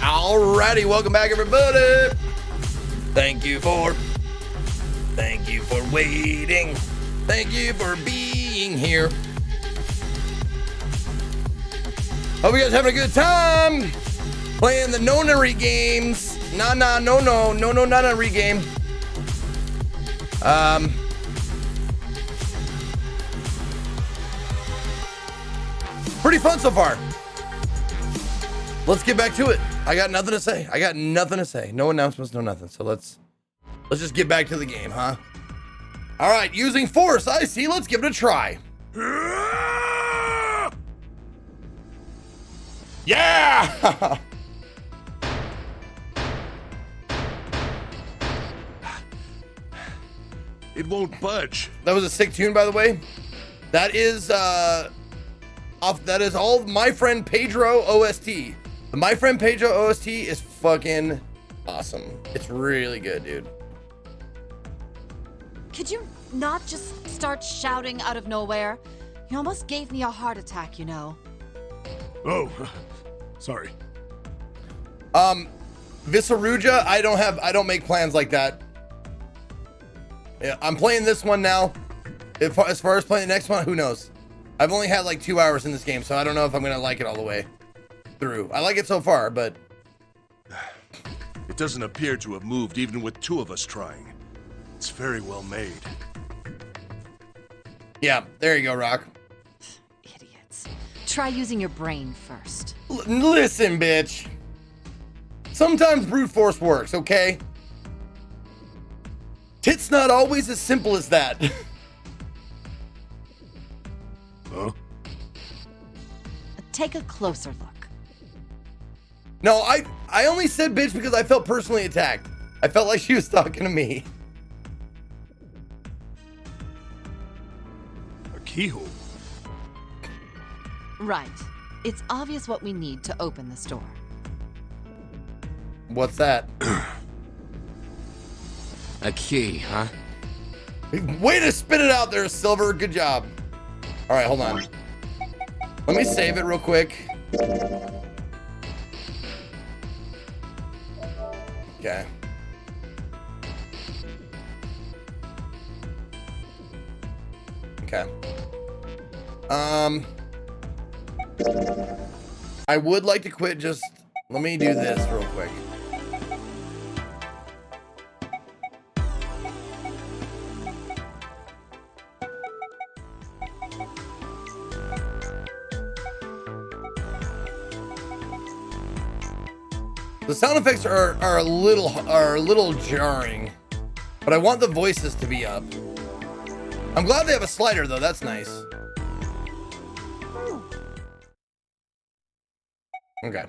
Alrighty, welcome back, everybody. Thank you for, thank you for waiting. Thank you for being here. Hope you guys having a good time playing the nonary games. Nah, nah, no, no, no, no, not a regame. Um. Pretty fun so far. Let's get back to it. I got nothing to say. I got nothing to say. No announcements, no nothing. So let's let's just get back to the game, huh? All right, using force. I see. Let's give it a try. Yeah! It won't budge. that was a sick tune, by the way. That is uh off. That is all my friend Pedro OST. The my friend Pedro OST is fucking awesome. It's really good, dude. Could you not just start shouting out of nowhere? You almost gave me a heart attack, you know. Oh, sorry. Um, Visaruja, I don't have, I don't make plans like that. Yeah, I'm playing this one now. If, as far as playing the next one, who knows? I've only had like two hours in this game, so I don't know if I'm gonna like it all the way through. I like it so far, but It doesn't appear to have moved even with two of us trying. It's very well made. yeah, there you go, Rock. Idiots. Try using your brain first. L- listen, bitch. Sometimes brute force works, okay? Tit's not always as simple as that. Huh? Take a closer look. No, I I only said bitch because I felt personally attacked. I felt like she was talking to me. A keyhole. Right. It's obvious what we need to open this door. What's that? A key, huh? Way to spit it out there, Silver. Good job. All right, hold on. Let me save it real quick. Okay. Okay. Um, I would like to quit. Just let me do this real quick. The sound effects are, are a little are a little jarring, but I want the voices to be up. I'm glad they have a slider though. That's nice. Okay.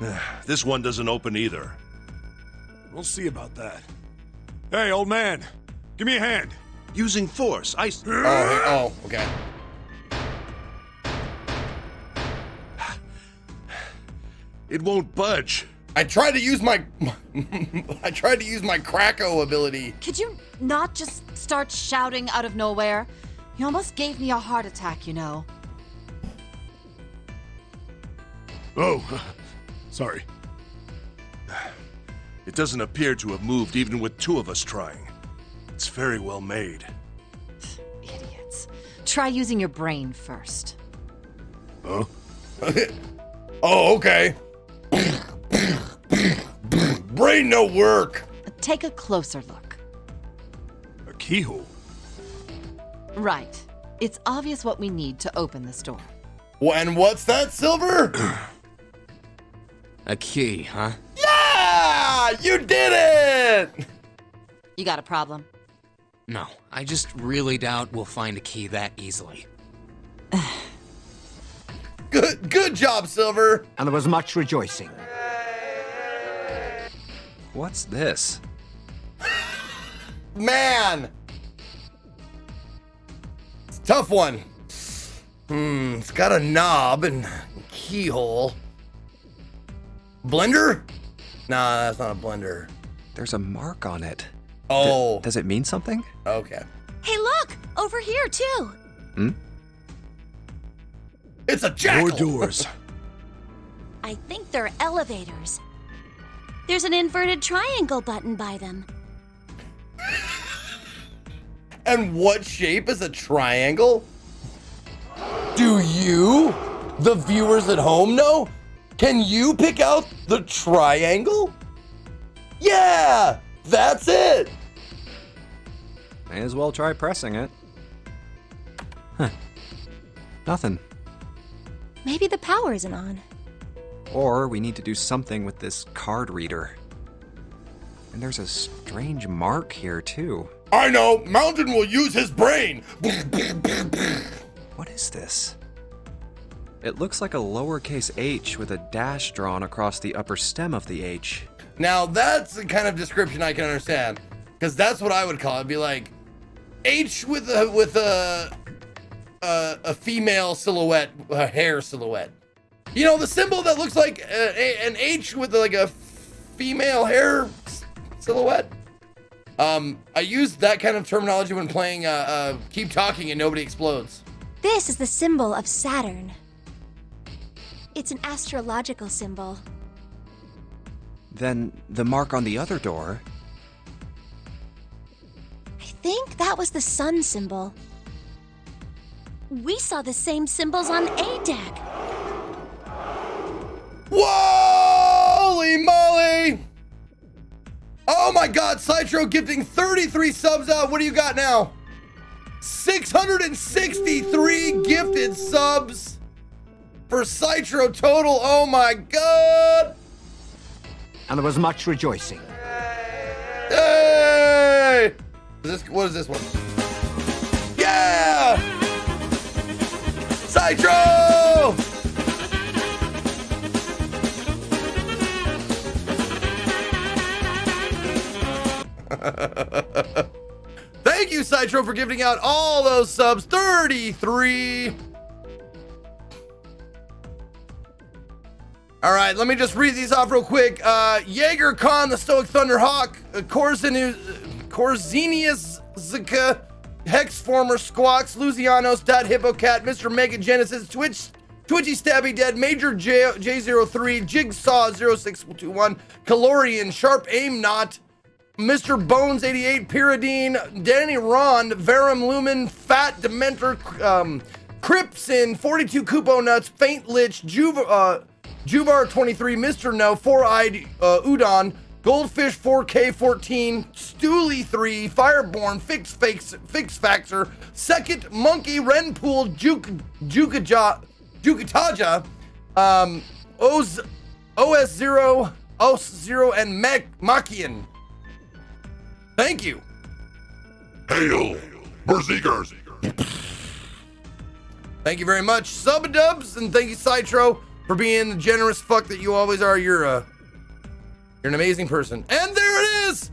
This one doesn't open either. We'll see about that. Hey, old man, give me a hand. Using force. I. s- Oh, hey- oh, okay. It won't budge. I tried to use my I tried to use my Krakow ability. Could you not just start shouting out of nowhere? You almost gave me a heart attack, you know. Oh, sorry. It doesn't appear to have moved even with two of us trying. It's very well made. Idiots. Try using your brain first. Huh? Oh, okay. Brain no work. Take a closer look. A keyhole. Right. It's obvious what we need to open this door. Wh- And what's that, Silver? A key, huh? yeah, you did it. You got a problem? No, I just really doubt we'll find a key that easily. Good, good job, Silver. and there was much rejoicing. What's this? Man, it's a tough one. Hmm, it's got a knob and keyhole. Blender? Nah, that's not a blender. There's a mark on it. Oh, Does it mean something? okay. Hey, look! Over here, too! Hmm? It's a jackal. More doors. I think they're elevators. There's an inverted triangle button by them. And what shape is a triangle? Do you, the viewers at home, know? Can you pick out the triangle? Yeah, that's it. May as well try pressing it. Huh. Nothing. Maybe the power isn't on. Or we need to do something with this card reader. And there's a strange mark here, too. I know. Mountain will use his brain. What is this? It looks like a lowercase h with a dash drawn across the upper stem of the h. Now that's the kind of description I can understand, because that's what I would call it. It'd be like H with a with a a, a female silhouette, a hair silhouette. You know the symbol that looks like a, a- an H with like a female hair silhouette. Um, I used that kind of terminology when playing uh, uh, Keep Talking and Nobody Explodes. This is the symbol of Saturn. It's an astrological symbol. Then the mark on the other door. I think that was the sun symbol. We saw the same symbols on A deck. Holy moly! Oh my god, Citro gifting 33 subs out. What do you got now? 663 gifted subs for Citro total. Oh my god! and there was much rejoicing. Hey! Is this what is this one? Yeah! Citro! Thank you, Citro, for giving out all those subs. 33. All right, let me just read these off real quick. Uh, Jaeger Khan, the Stoic Thunderhawk, uh, Korzinu, Korzenius Zika, Hex Former Squawks, Lucianos, Dot Hippocat, Mr. Mega Genesis, Twitch, Twitchy Stabby Dead, Major J- J03, Jigsaw 0621, Calorian, Sharp Aim Knot, Mr. Bones 88, Pyridine, Danny Ron, Verum Lumen, Fat Dementor, um, Cripsin, 42 Kupo Nuts, Faint Lich, Juv, uh, Juvar 23, Mr. No, Four Eyed uh, Udon, Goldfish 4K14, Stooley 3, Fireborn, Fix Fakes, Fix Faxer, Second Monkey, Renpool, Juk, Jukaja, Jukataja, um, Oz, OS0, OS0, and Mac, Machian. Thank you. Hail, Berserkers! Thank you very much, sub dubs, and thank you, Citro, for being the generous fuck that you always are. You're uh, you're an amazing person. And there it is.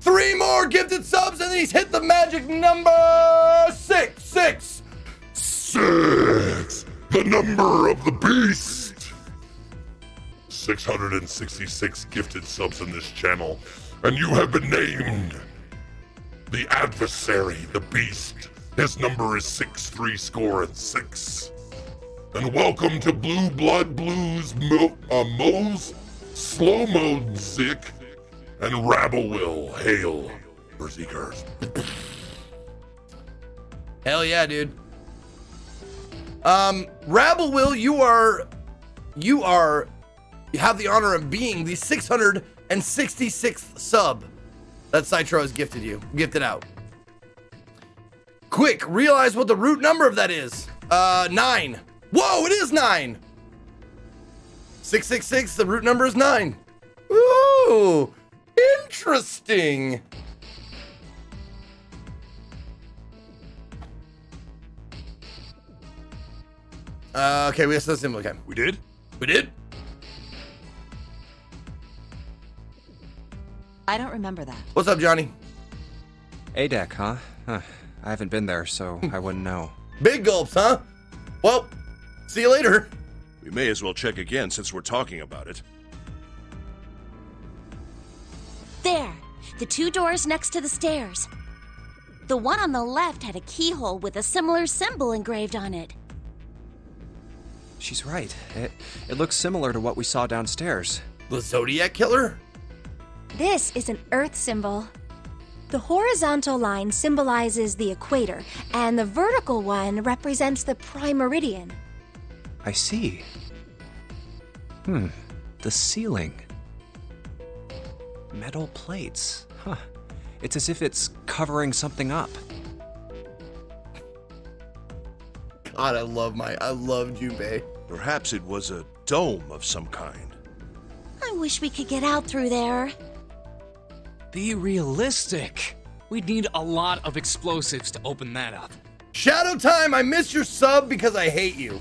Three more gifted subs, and he's hit the magic number six, six. Six! The number of the beast! 666 gifted subs in this channel, and you have been named the adversary, the beast. His number is 6 3 score and 6. And welcome to Blue Blood Blues Mo- uh, Slow Mode Zik, and Rabble Will. Hail, Berserkers. Hell yeah, dude. Um, Rabble Will, you are, you are, you have the honor of being the 666th sub that Citro has gifted you, gifted out. Quick, realize what the root number of that is. Uh, nine. Whoa, it is nine. 666, the root number is nine. Ooh, interesting. Uh, okay, we have the symbol. Okay, We did? we did. I don't remember that. What's up, Johnny? A deck, huh? huh? I haven't been there, so I wouldn't know. Big gulps, huh? Well, see you later. We may as well check again since we're talking about it. There. The two doors next to the stairs. The one on the left had a keyhole with a similar symbol engraved on it. She's right. It, it looks similar to what we saw downstairs. The Zodiac Killer? This is an Earth symbol. The horizontal line symbolizes the equator, and the vertical one represents the prime meridian. I see. Hmm. The ceiling. Metal plates. Huh. It's as if it's covering something up. God, I love my I love Junpei. Perhaps it was a dome of some kind. I wish we could get out through there. Be realistic. We'd need a lot of explosives to open that up. Shadow Time, I miss your sub because I hate you.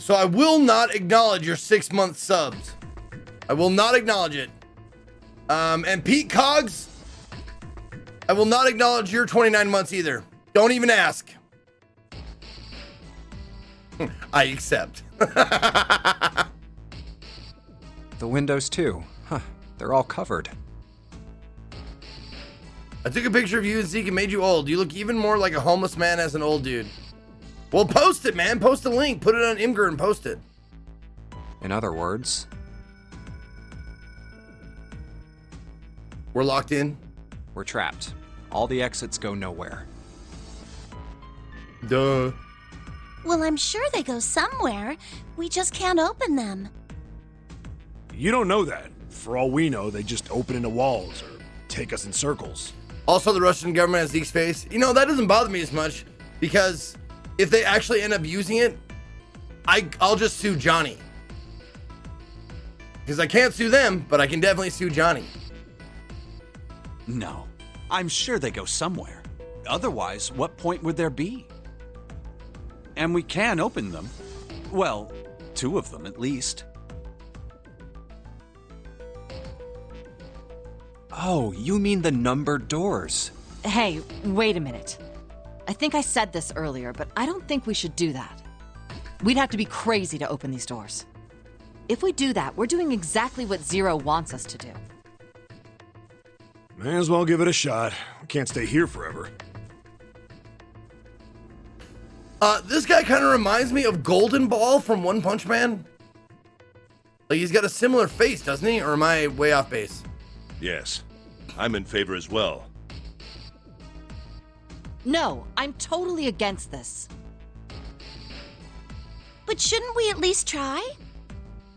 So I will not acknowledge your six month subs. I will not acknowledge it. Um, and Pete Cogs, I will not acknowledge your 29 months either. Don't even ask. I accept. The windows, too. Huh. They're all covered. I took a picture of you and Zeke and made you old. You look even more like a homeless man as an old dude. Well, post it, man. Post a link. Put it on Imgur and post it. In other words, We're locked in. we're trapped. All the exits go nowhere. Duh. Well, I'm sure they go somewhere. We just can't open them. You don't know that. For all we know, they just open into walls or take us in circles. Also, the Russian government has Zeke's face. You know, that doesn't bother me as much because if they actually end up using it, I, I'll just sue Johnny. Because I can't sue them, but I can definitely sue Johnny. No. I'm sure they go somewhere. Otherwise, what point would there be? And we can open them. Well, two of them at least. Oh, you mean the numbered doors? Hey, wait a minute. I think I said this earlier, but I don't think we should do that. We'd have to be crazy to open these doors. If we do that, we're doing exactly what Zero wants us to do. May as well give it a shot. We can't stay here forever. Uh, this guy kind of reminds me of Golden Ball from One Punch Man. Like, he's got a similar face, doesn't he? Or am I way off base? Yes, I'm in favor as well. No, I'm totally against this. But shouldn't we at least try?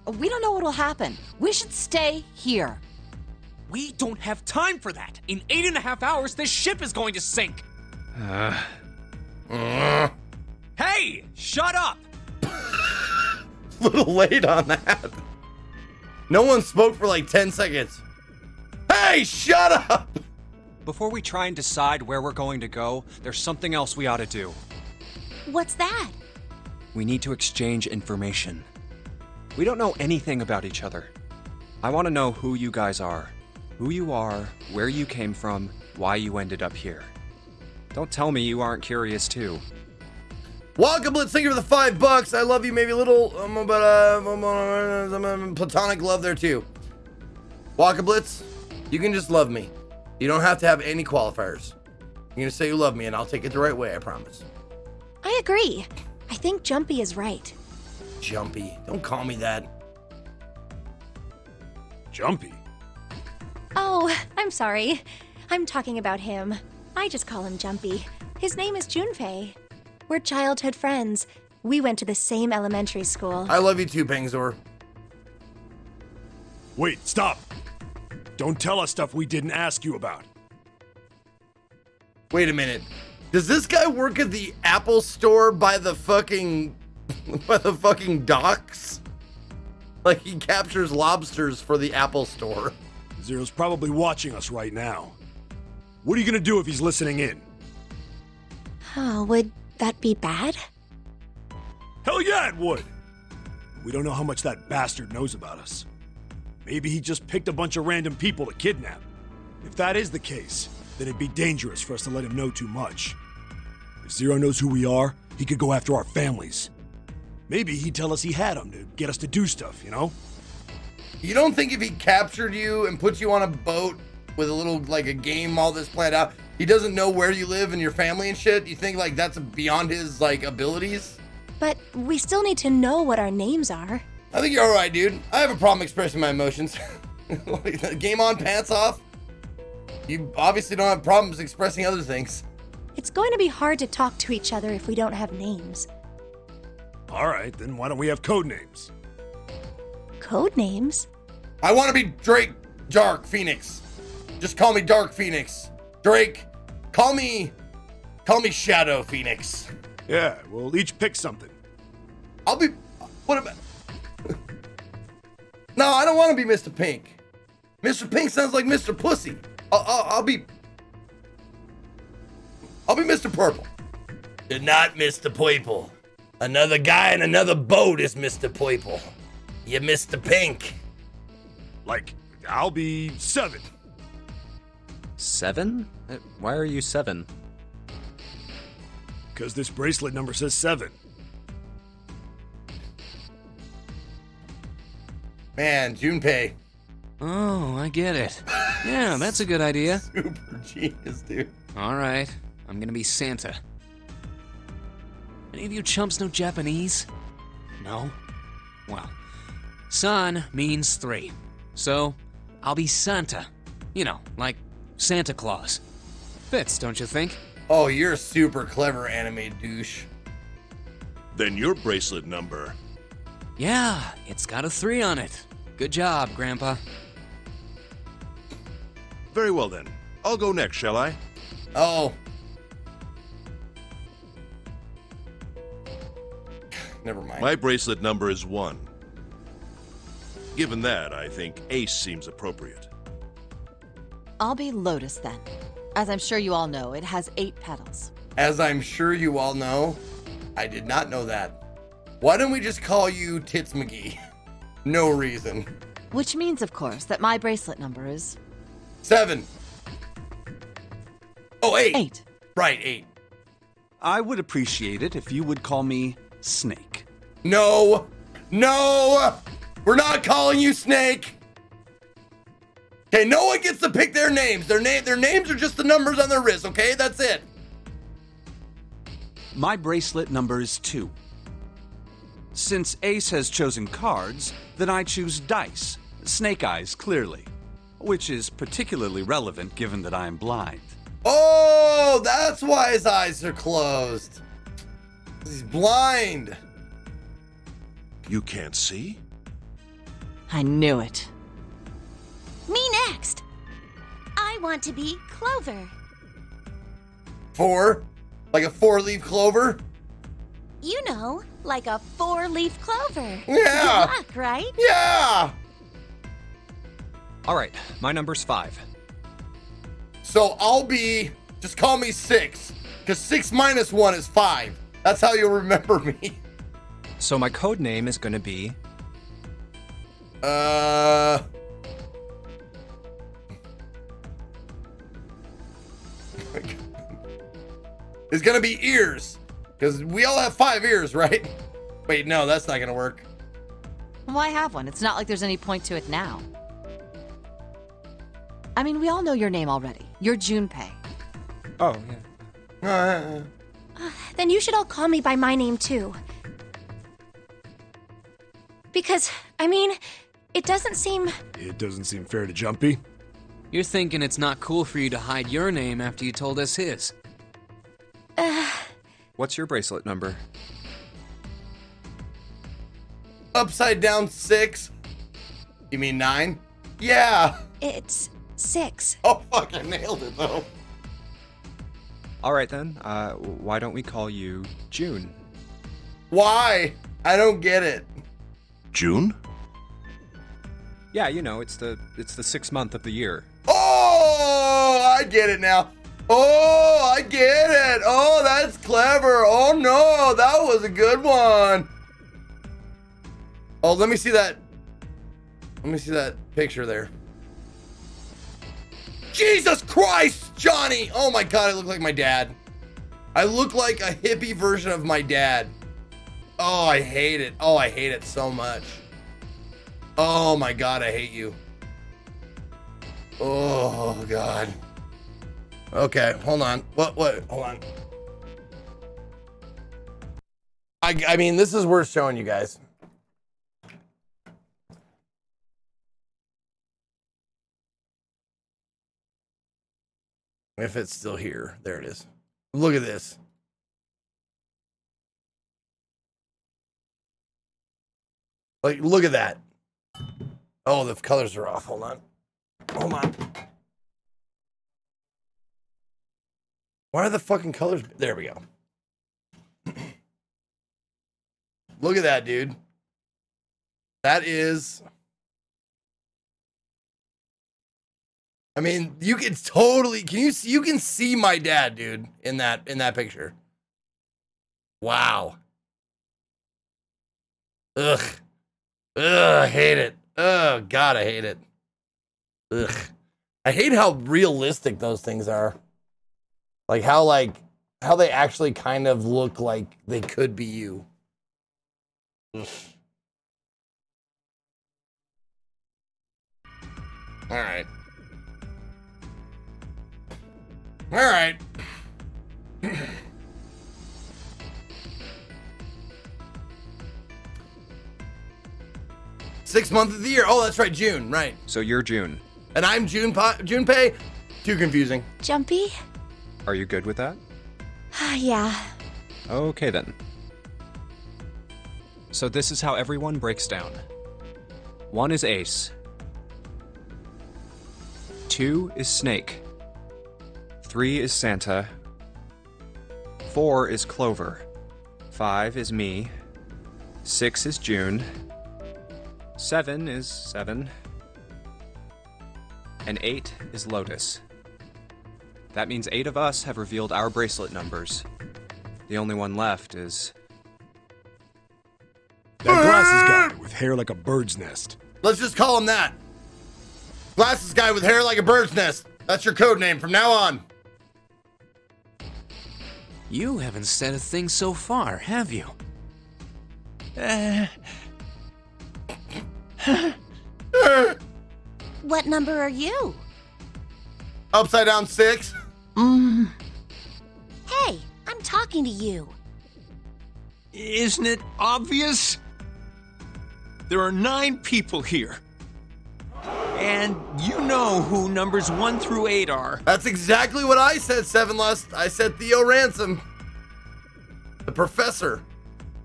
We don't know what'll happen. We should stay here. We don't have time for that. In eight and a half hours, this ship is going to sink. Hey, shut up! little late on that. No one spoke for like 10 seconds. Hey, shut up! Before we try and decide where we're going to go, there's something else we ought to do. What's that? We need to exchange information. We don't know anything about each other. I want to know who you guys are. Who you are, where you came from, why you ended up here. Don't tell me you aren't curious too. Waka Blitz, thank you for the five bucks. I love you, maybe a little, um, but uh, um, um, um, platonic love there too. Waka Blitz, you can just love me. You don't have to have any qualifiers. You're gonna say you love me, and I'll take it the right way. I promise. I agree. I think Jumpy is right. Jumpy, don't call me that. Jumpy. Oh, I'm sorry. I'm talking about him. I just call him Jumpy. His name is Junpei. We're childhood friends. We went to the same elementary school. I love you too, Pangzor. Wait, stop! Don't tell us stuff we didn't ask you about. Wait a minute. Does this guy work at the Apple store by the fucking by the fucking docks? Like he captures lobsters for the Apple store. Zero's probably watching us right now. What are you gonna do if he's listening in? Oh, would that be bad? Hell yeah, it would! We don't know how much that bastard knows about us. Maybe he just picked a bunch of random people to kidnap. If that is the case, then it'd be dangerous for us to let him know too much. If Zero knows who we are, he could go after our families. Maybe he'd tell us he had them to get us to do stuff, you know? You don't think if he captured you and put you on a boat with a little like a game all this planned out, he doesn't know where you live and your family and shit? You think like that's beyond his like abilities? But we still need to know what our names are. I think you're all right, dude. I have a problem expressing my emotions. game on, pants off. You obviously don't have problems expressing other things. It's going to be hard to talk to each other if we don't have names. All right, then why don't we have code names? Code names? I want to be Drake Dark Phoenix. Just call me Dark Phoenix. Drake, call me call me Shadow Phoenix. Yeah, we'll each pick something. I'll be what about No, I don't want to be Mr. Pink. Mr. Pink sounds like Mr. Pussy. I'll, I'll, I'll be I'll be Mr. Purple. You're not Mr. Purple. Another guy in another boat is Mr. Purple. You're Mr. Pink. Like, I'll be seven. Seven? Uh, Why are you seven? Because this bracelet number says seven. Man, Junpei. Oh, I get it. Yeah, that's a good idea. Super genius, dude. All right, I'm gonna be Santa. Any of you chumps know Japanese? No? Well, san means three. So, I'll be Santa. You know, like Santa Claus. Fits, don't you think? Oh, you're a super clever anime douche. Then your bracelet number. Yeah, it's got a three on it. Good job, Grandpa. Very well then. I'll go next, shall I? Oh. Never mind. My bracelet number is one. Given that, I think Ace seems appropriate. I'll be Lotus then. As I'm sure you all know, it has eight petals. As I'm sure you all know, I did not know that. Why don't we just call you Tits McGee? no reason. Which means, of course, that my bracelet number is Seven. Oh, eight. eight. Right, eight. I would appreciate it if you would call me Snake. No. No. We're not calling you Snake. Okay, no one gets to pick their names. Their name their names are just the numbers on their wrist, okay? That's it. My bracelet number is two. Since Ace has chosen cards, then I choose dice. Snake eyes, clearly. Which is particularly relevant given that I am blind. Oh, that's why his eyes are closed. He's blind. You can't see? I knew it. Me next. I want to be Clover. Four? Like a four-leaf clover? You know, like a four-leaf clover. Yeah. Good luck, right? Yeah. All right, my number's five. So I'll be just call me six. Because six minus one is five. That's how you'll remember me. So my code name is gonna be Uh It's gonna be ears. Because we all have five ears, right? Wait, no, that's not gonna work. Why have one? It's not like there's any point to it now. I mean, we all know your name already. You're Junpei. Oh, yeah. Uh, uh, uh. Ah, Then you should all call me by my name too. Because, I mean, it doesn't seem. It doesn't seem fair to Jumpy. You're thinking it's not cool for you to hide your name after you told us his. Uh, What's your bracelet number? upside down six. You mean nine? Yeah. It's six. Oh fuck, I nailed it though. All right then. Uh, why don't we call you June? Why? I don't get it. June? Yeah, you know, it's the it's the sixth month of the year. Oh, I get it now. Oh, I get it. Oh, that's clever. Oh no, that was a good one. Oh, let me see that. Let me see that picture there. Jesus Christ, Johnny! Oh my god, I look like my dad. I look like a hippie version of my dad. Oh, I hate it. Oh, I hate it so much. Oh my god, I hate you. Oh god. Okay, hold on. What? What? Hold on. I, I mean, this is worth showing you guys. If it's still here, there it is. Look at this. Like, look at that. Oh, the colors are off. Hold on. Hold on. Why are the fucking colors? There we go. Look at that, dude. That is. I mean, you can totally. Can you see? You can see my dad, dude, in that in that picture. Wow. Ugh. Ugh. I hate it. Oh God, I hate it. Ugh. I hate how realistic those things are. Like how like how they actually kind of look like they could be you. All right. All right. Six month of the year. Oh, that's right, June. Right. So you're June. And I'm June. Pa- Junpei. Too confusing. Jumpy? Are you good with that? Ah, yeah. Okay then. So this is how everyone breaks down. One is Ace. Two is Snake. Three is Santa. Four is Clover. Five is me. Six is June. Seven is Seven. And eight is Lotus. That means eight of us have revealed our bracelet numbers. The only one left is. That glasses guy with hair like a bird's nest. Let's just call him that. Glasses guy with hair like a bird's nest. That's your code name from now on. You haven't said a thing so far, have you? Uh, What number are you? Upside down six. Mm. Hey, I'm talking to you. Isn't it obvious? There are nine people here. And you know who numbers one through eight are. That's exactly what I said, Seven Lust. I said Theo Ransom. The professor.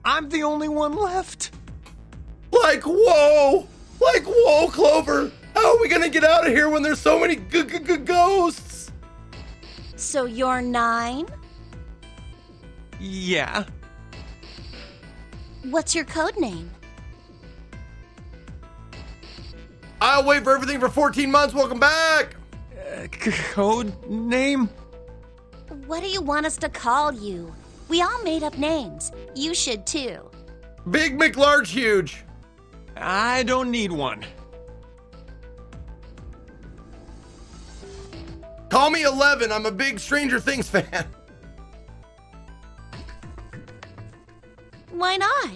I'm the only one left. Like, whoa! Like, whoa, Clover! How are we gonna get out of here when there's so many g- g- g- ghosts? So you're nine? Yeah. What's your code name? I'll wait for everything for 14 months. Welcome back. Uh, code name? What do you want us to call you? We all made up names. You should too. Big McLarge Huge. I don't need one. Call me 11. I'm a big Stranger Things fan. Why not?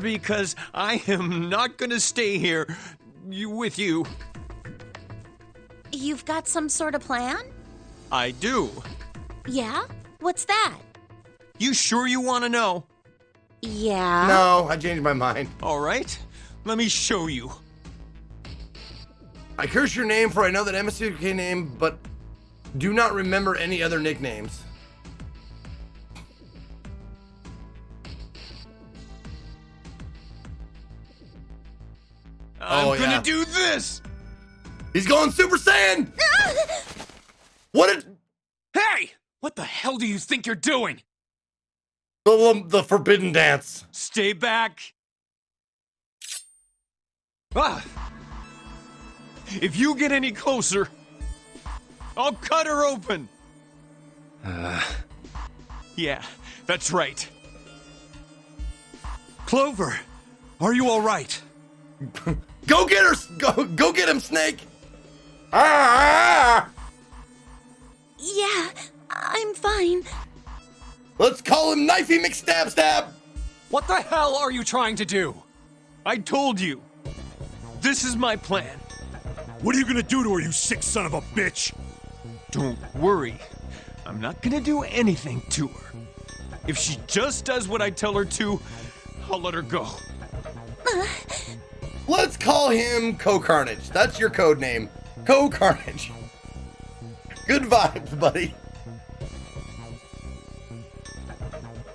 Because I am not gonna stay here with you. You've got some sort of plan? I do. Yeah? What's that? You sure you want to know? Yeah. No, I changed my mind. All right. Let me show you. I curse your name, for I know that MSUK name, but do not remember any other nicknames. I'm Oh, gonna yeah. do this. He's going Super Saiyan. what did Hey! What the hell do you think you're doing? the the forbidden dance? Stay back. Ah! If you get any closer, I'll cut her open. Uh, Yeah, that's right. Clover, are you all right? Go get her! Go go get him, Snake! Ah! Yeah, I'm fine. Let's call him Knifey McStab Stab. What the hell are you trying to do? I told you. This is my plan. What are you gonna do to her, you sick son of a bitch? Don't worry. I'm not gonna do anything to her. If she just does what I tell her to, I'll let her go. Let's call him Co Carnage. That's your code name. Co Carnage. Good vibes, buddy.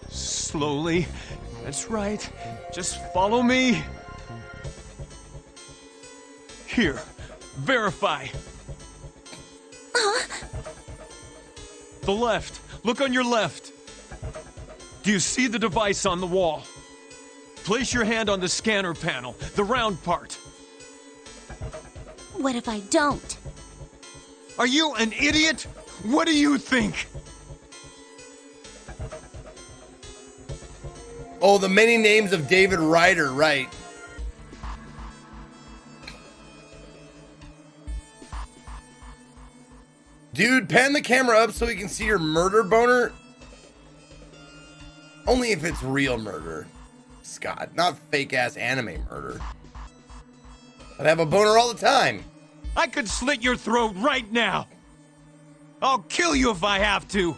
Slowly. That's right. Just follow me. Here. Verify. The left. Look on your left. Do you see the device on the wall? Place your hand on the scanner panel, the round part. What if I don't? Are you an idiot? What do you think? Oh, the many names of David Ryder, right. Dude, pan the camera up so we can see your murder boner. Only if it's real murder, Scott, not fake ass anime murder. I'd have a boner all the time. I could slit your throat right now. I'll kill you if I have to.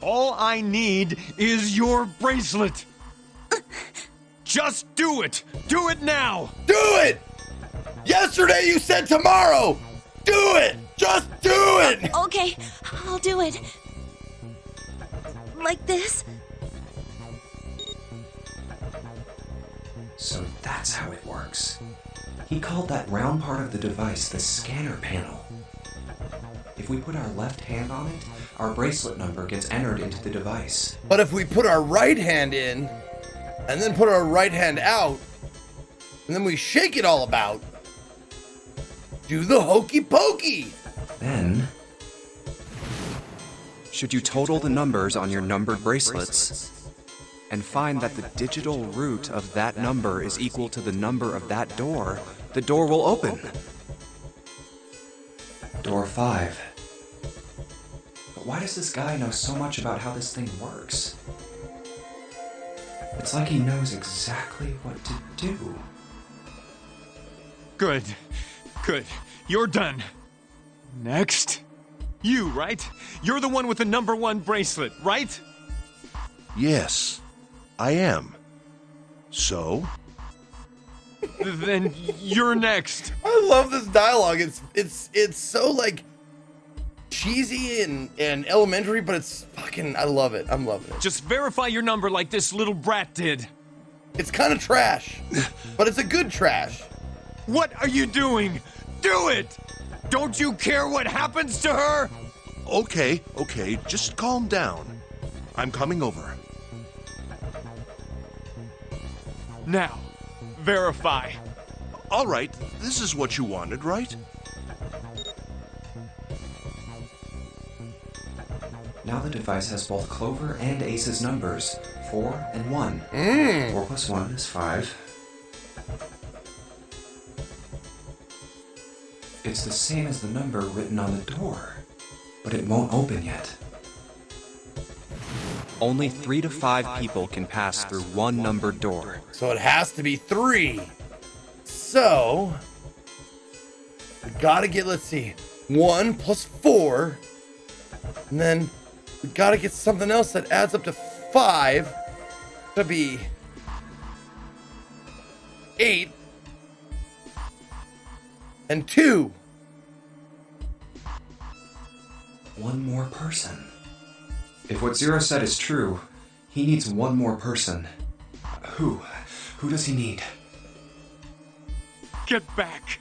All I need is your bracelet. Just do it. Do it now. Do it! Yesterday you said tomorrow! Do it! Just do it! Okay, I'll do it. Like this? So that's how it works. He called that round part of the device the scanner panel. If we put our left hand on it, our bracelet number gets entered into the device. But if we put our right hand in, and then put our right hand out, and then we shake it all about, do the hokey pokey! Then, should you total the numbers on your numbered bracelets and find that the digital root of that number is equal to the number of that door, the door will open. Door 5. But why does this guy know so much about how this thing works? It's like he knows exactly what to do. Good. Good. You're done. Next. You, right? You're the one with the number one bracelet, right? Yes, I am. So? then you're next. I love this dialogue. It's it's it's so like cheesy and, and elementary, but it's fucking I love it. I'm loving it. Just verify your number like this little brat did. It's kind of trash, but it's a good trash. What are you doing? Do it! Don't you care what happens to her? Okay, okay, just calm down. I'm coming over. Now, verify. All right, this is what you wanted, right? Now the device has both Clover and Ace's numbers 4 and 1. Mm. 4 plus 1 is 5. It's the same as the number written on the door, but it won't open yet. Only 3 to 5 people can pass through one numbered door. So it has to be three. So we gotta get let's see, one plus four, and then we gotta get something else that adds up to five to be eight and two. One more person. If what Zero said is true, he needs one more person. Who? Who does he need? Get back.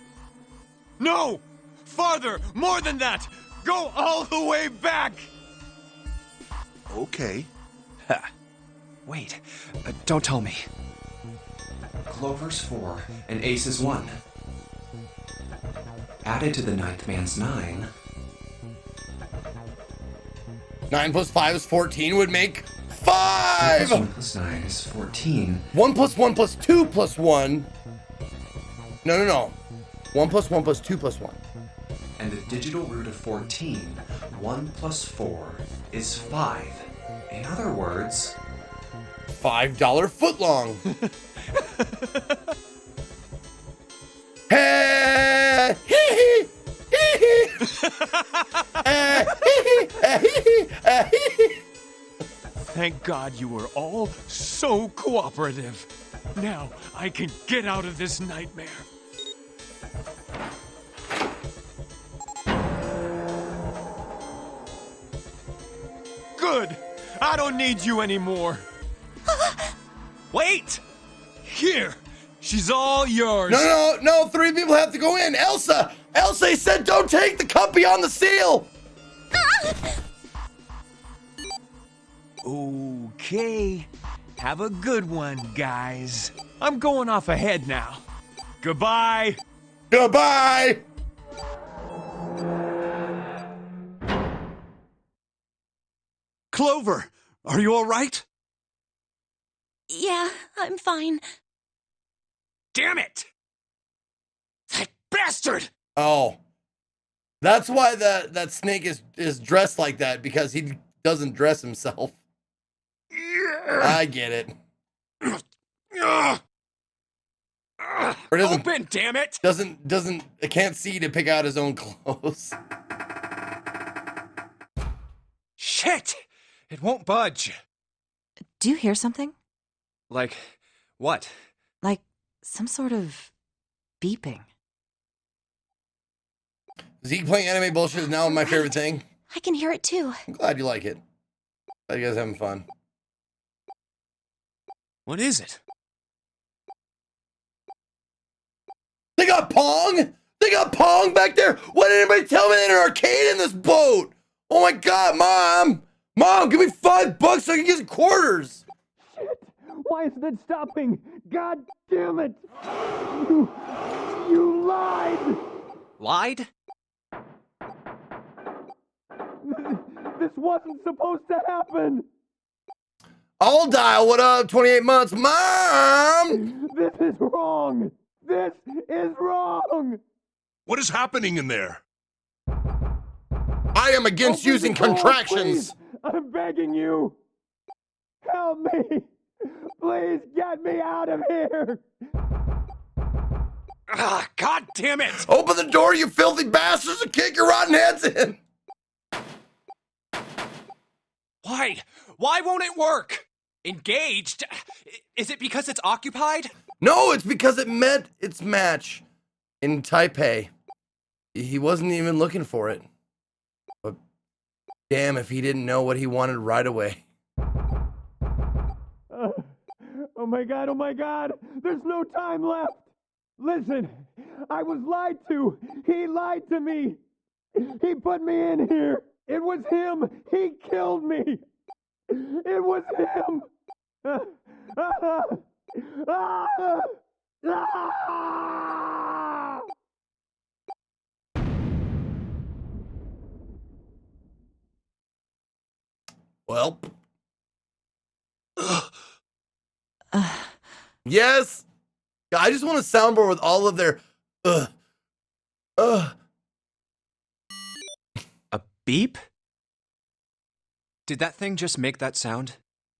No! Farther! More than that! Go all the way back! Okay. Ha. Wait, uh, don't tell me. Clover's 4 and Ace is 1. Added to the ninth man's 9 plus 5 is 14 would make 5! 1 plus 9 is 14. 1 plus 1 plus 2 plus 1. No, no, no. 1 plus 1 plus 2 plus 1. And the digital root of 14, 1 plus 4 is 5. In other words, $5 footlong. hey! Thank God you were all so cooperative. Now I can get out of this nightmare. Good. I don't need you anymore. Wait! Here. She's all yours. No, no, no. Three people have to go in. Elsa, Elsa said, "Don't take the cup beyond the seal." Okay. Have a good one, guys. I'm going off ahead now. Goodbye. Goodbye. Clover, are you all right? Yeah, I'm fine. Damn it! That bastard! Oh, that's why that that snake is is dressed like that because he doesn't dress himself. Yeah. I get it. Or doesn't Open, damn it! doesn't doesn't can't see to pick out his own clothes. Shit! It won't budge. Do you hear something? Like, what? Like some sort of beeping. Zeke playing anime bullshit is now my favorite thing. I can hear it too. I'm glad you like it. Glad you guys having fun. What is it? They got Pong! They got Pong back there! Why didn't anybody tell me they had an arcade in this boat? Oh my god, Mom! Mom, give me five bucks so I can get some quarters! Shit! Why isn't it stopping? God damn it! You, you lied! Lied? This wasn't supposed to happen! I'll dial what up, 28 months. Mom! This is wrong! This is wrong! What is happening in there? I am against Open using the door, contractions. please. I'm begging you! Help me! Please get me out of here! Ah, God damn it! Open the door, you filthy bastards, and kick your rotten heads in! Why? Why won't it work? Engaged? Is it because it's occupied? No, it's because it met its match in Taipei. He wasn't even looking for it. But damn if he didn't know what he wanted right away. Uh, oh my god, oh my god! There's no time left! Listen, I was lied to! He lied to me! He put me in here! It was him! He killed me! It was him! Well. Yes. I just want a soundboard with all of their uh uh A beep? Did that thing just make that sound?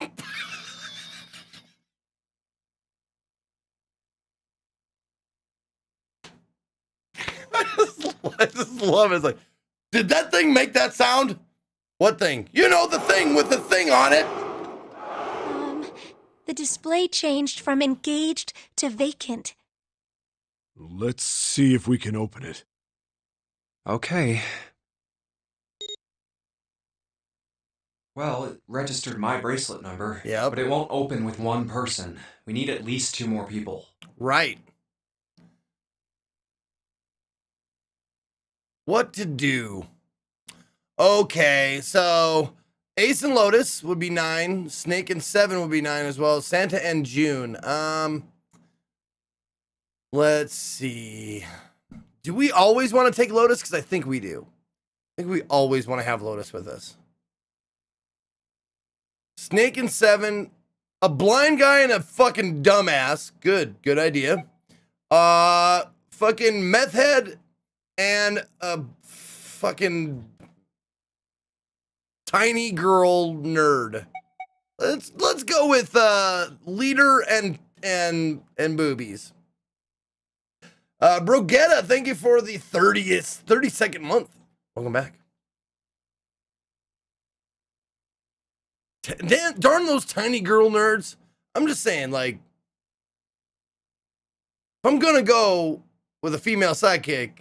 I just love it. It's like, did that thing make that sound? What thing? You know the thing with the thing on it. The display changed from engaged to vacant. Let's see if we can open it. Okay. Well, it registered my bracelet number. Yep. But it won't open with one person. We need at least two more people. Right. What to do? Okay, so Ace and Lotus would be nine. Snake and Seven would be nine as well. Santa and June. Um, let's see. Do we always want to take Lotus? Because I think we do. I think we always want to have Lotus with us. Snake and Seven, a blind guy and a fucking dumbass. Good, good idea. Uh, fucking meth head and a fucking tiny girl nerd. Let's let's go with uh leader and and and boobies. Uh Brogetta, thank you for the 30th 32nd month. Welcome back. Damn, darn those tiny girl nerds. I'm just saying, like, if I'm gonna go with a female sidekick,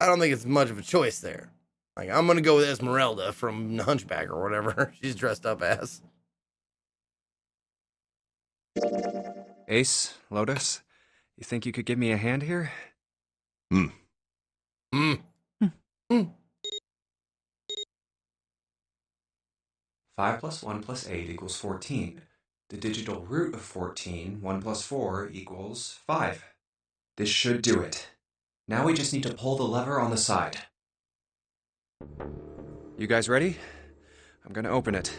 I don't think it's much of a choice there. Like, I'm gonna go with Esmeralda from Hunchback or whatever she's dressed up as. Ace, Lotus, you think you could give me a hand here? Hmm. Hmm. Hmm. Five plus one plus eight equals fourteen. The digital root of 14, 1 plus 4 equals 5. This should do it. Now we just need to pull the lever on the side. You guys ready? I'm gonna open it.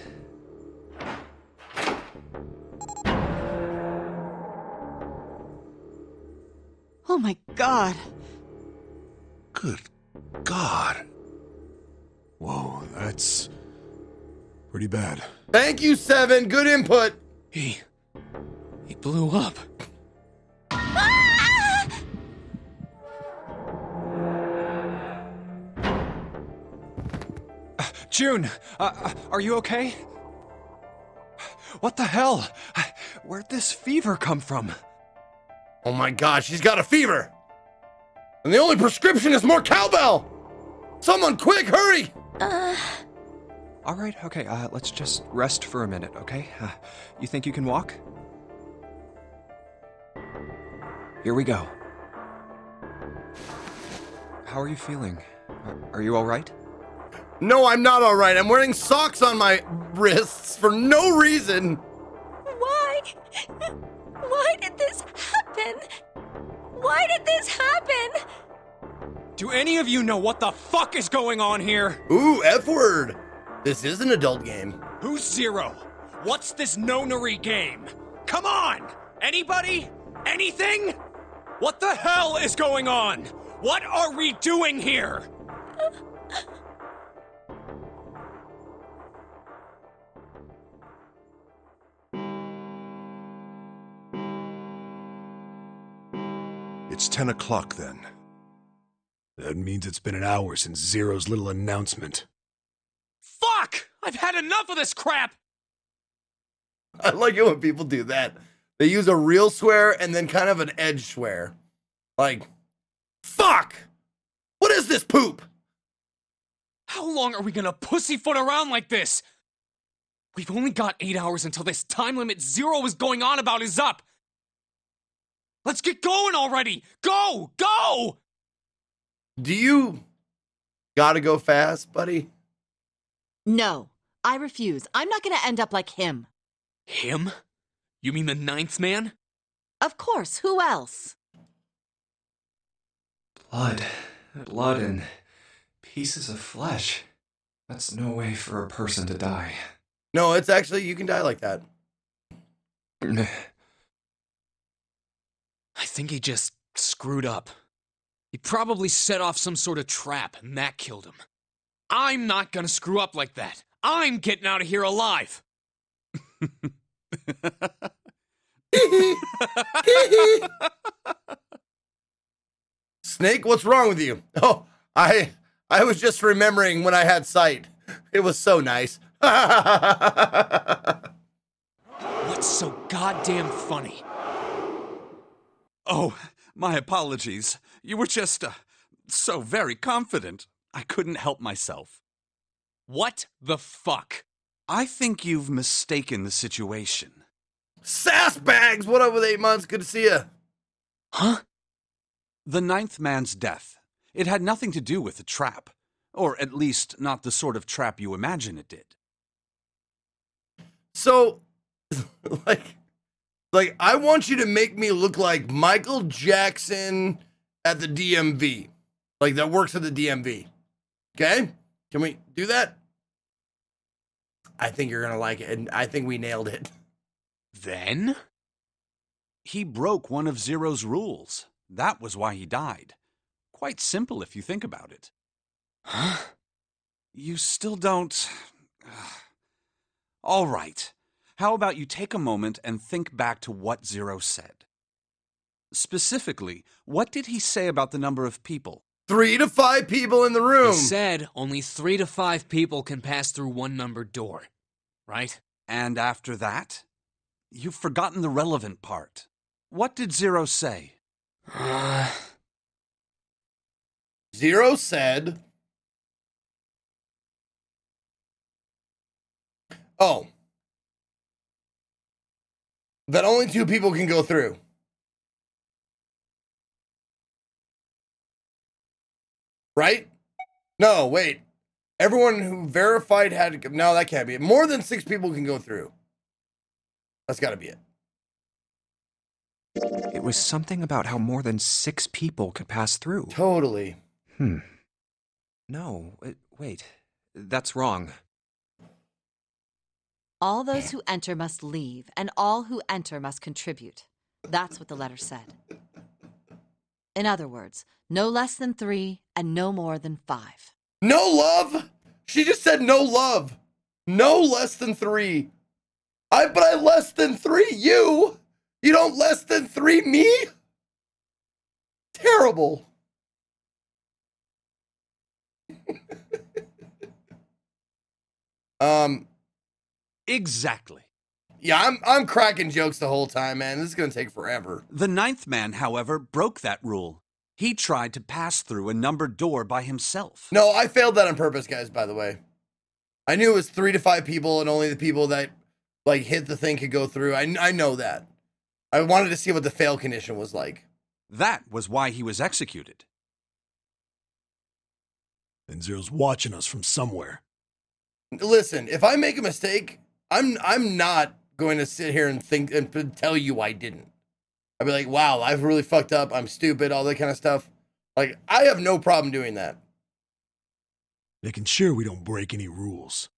Oh my god. Good God. Whoa, that's pretty bad. Thank you, Seven. Good input. He. He blew up. June, uh, are you okay? What the hell? Where'd this fever come from? Oh my god, she's got a fever. And the only prescription is more cowbell. Someone quick, hurry. Uh, All right, okay, uh, let's just rest for a minute, okay? Uh, you think you can walk? Here we go. How are you feeling? Are, are you all right? No, I'm not all right. I'm wearing socks on my wrists for no reason. Why? Why did this happen? Why did this happen? Do any of you know what the fuck is going on here? Ooh, F word. This is an adult game. Who's Zero? What's this nonary game? Come on! Anybody? Anything? What the hell is going on? What are we doing here? It's 10 o'clock then. That means it's been an hour since Zero's little announcement. Fuck! I've had enough of this crap! I like it when people do that. They use a real swear and then kind of an edge swear. Like, fuck! What is this poop? How long are we gonna pussyfoot around like this? We've only got eight hours until this time limit Zero is going on about is up. Let's get going already! Go! Go! Do you gotta go fast, buddy? No, I refuse. I'm not gonna end up like him. Him? You mean the ninth man? Of course, who else? Blood. Blood and pieces of flesh. That's no way for a person to die. No, it's actually, you can die like that. I think he just screwed up. He probably set off some sort of trap, and that killed him. I'm not gonna screw up like that. I'm getting out of here alive. Snake, what's wrong with you? Oh, I I was just remembering when I had sight. It was so nice. What's so goddamn funny? Oh, my apologies. You were just uh, so very confident. I couldn't help myself. What the fuck? I think you've mistaken the situation. Sass bags, what up with eight months? Good to see you. Huh? The ninth man's death. It had nothing to do with the trap. Or at least not the sort of trap you imagine it did. So, like, like I want you to make me look like Michael Jackson at the DMV, like that works at the DMV. Okay, can we do that? I think you're gonna like it, and I think we nailed it. Then? He broke one of Zero's rules. That was why he died. Quite simple if you think about it. Huh? You still don't. All right. How about you take a moment and think back to what Zero said? Specifically, what did he say about the number of people? Three to five people in the room. He said only three to five people can pass through one numbered door, right? And after that? You've forgotten the relevant part. What did Zero say? Zero said. Oh. That only two people can go through. Right? No, wait. Everyone who verified had to. No, that can't be it. More than six people can go through. That's got to be it. It was something about how more than six people could pass through. Totally. Hmm. No, wait. That's wrong. All those who enter must leave, and all who enter must contribute. That's what the letter said. In other words, no less than three and no more than five. No love? She just said no love. No less than three. I but I less than three you. You don't less than three me? Terrible. um Exactly. Yeah, I'm I'm cracking jokes the whole time, man. This is gonna take forever. The ninth man, however, broke that rule. He tried to pass through a numbered door by himself. No, I failed that on purpose, guys, by the way. I knew it was three to five people and only the people that like hit the thing could go through. I, I know that. I wanted to see what the fail condition was like. That was why he was executed. And Zero's watching us from somewhere. Listen, if I make a mistake, I'm I'm not going to sit here and think and tell you I didn't. I'd be like, wow, I've really fucked up. I'm stupid, all that kind of stuff. Like, I have no problem doing that. Making sure we don't break any rules.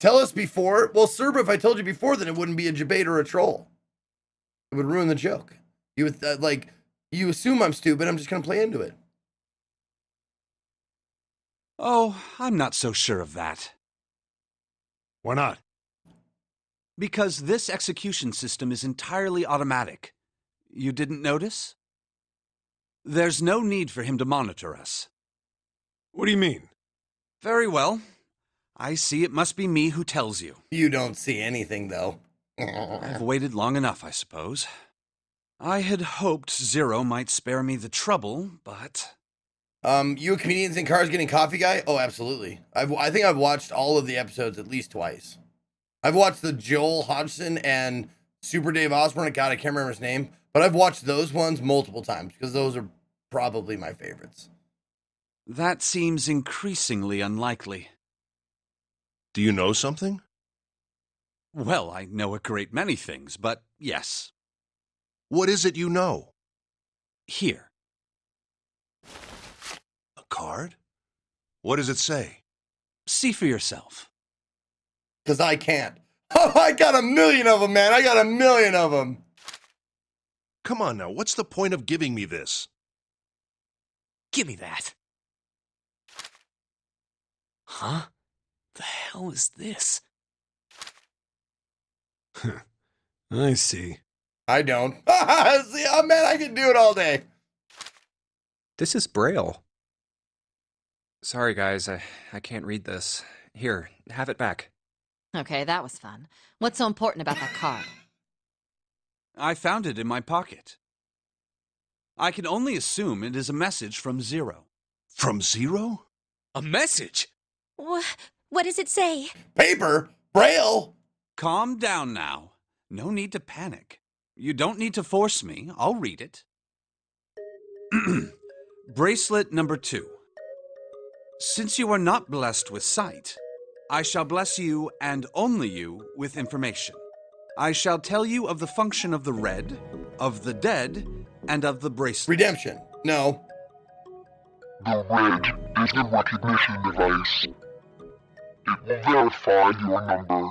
Tell us before. Well, Serb, if I told you before, then it wouldn't be a debate or a troll. It would ruin the joke. You would, uh, like, you assume I'm stupid. I'm just going to play into it. Oh, I'm not so sure of that. Why not? Because this execution system is entirely automatic. You didn't notice? There's no need for him to monitor us. What do you mean? Very well. I see it must be me who tells you. You don't see anything, though. I've waited long enough, I suppose. I had hoped Zero might spare me the trouble, but. Um, you a comedians in cars getting coffee guy? Oh, absolutely. I've, I think I've watched all of the episodes at least twice. I've watched the Joel Hodgson and Super Dave Osborne. God, I can't remember his name, but I've watched those ones multiple times because those are probably my favorites. That seems increasingly unlikely. Do you know something? Well, I know a great many things, but yes. What is it you know? Here. A card? What does it say? See for yourself. Because I can't. Oh, I got a million of them, man. I got a million of them. Come on now, what's the point of giving me this? Give me that. Huh? The hell is this? I see. I don't. see, oh man, I can do it all day. This is Braille. Sorry, guys, I, I can't read this. Here, have it back. Okay, that was fun. What's so important about that card? I found it in my pocket. I can only assume it is a message from Zero. From Zero? A message? What, what does it say? Paper? Braille? Calm down now. No need to panic. You don't need to force me. I'll read it. Bracelet number two. Since you are not blessed with sight, I shall bless you and only you with information. I shall tell you of the function of the red, of the dead, and of the bracelet. Redemption. No. The red is a recognition device. It will verify your number.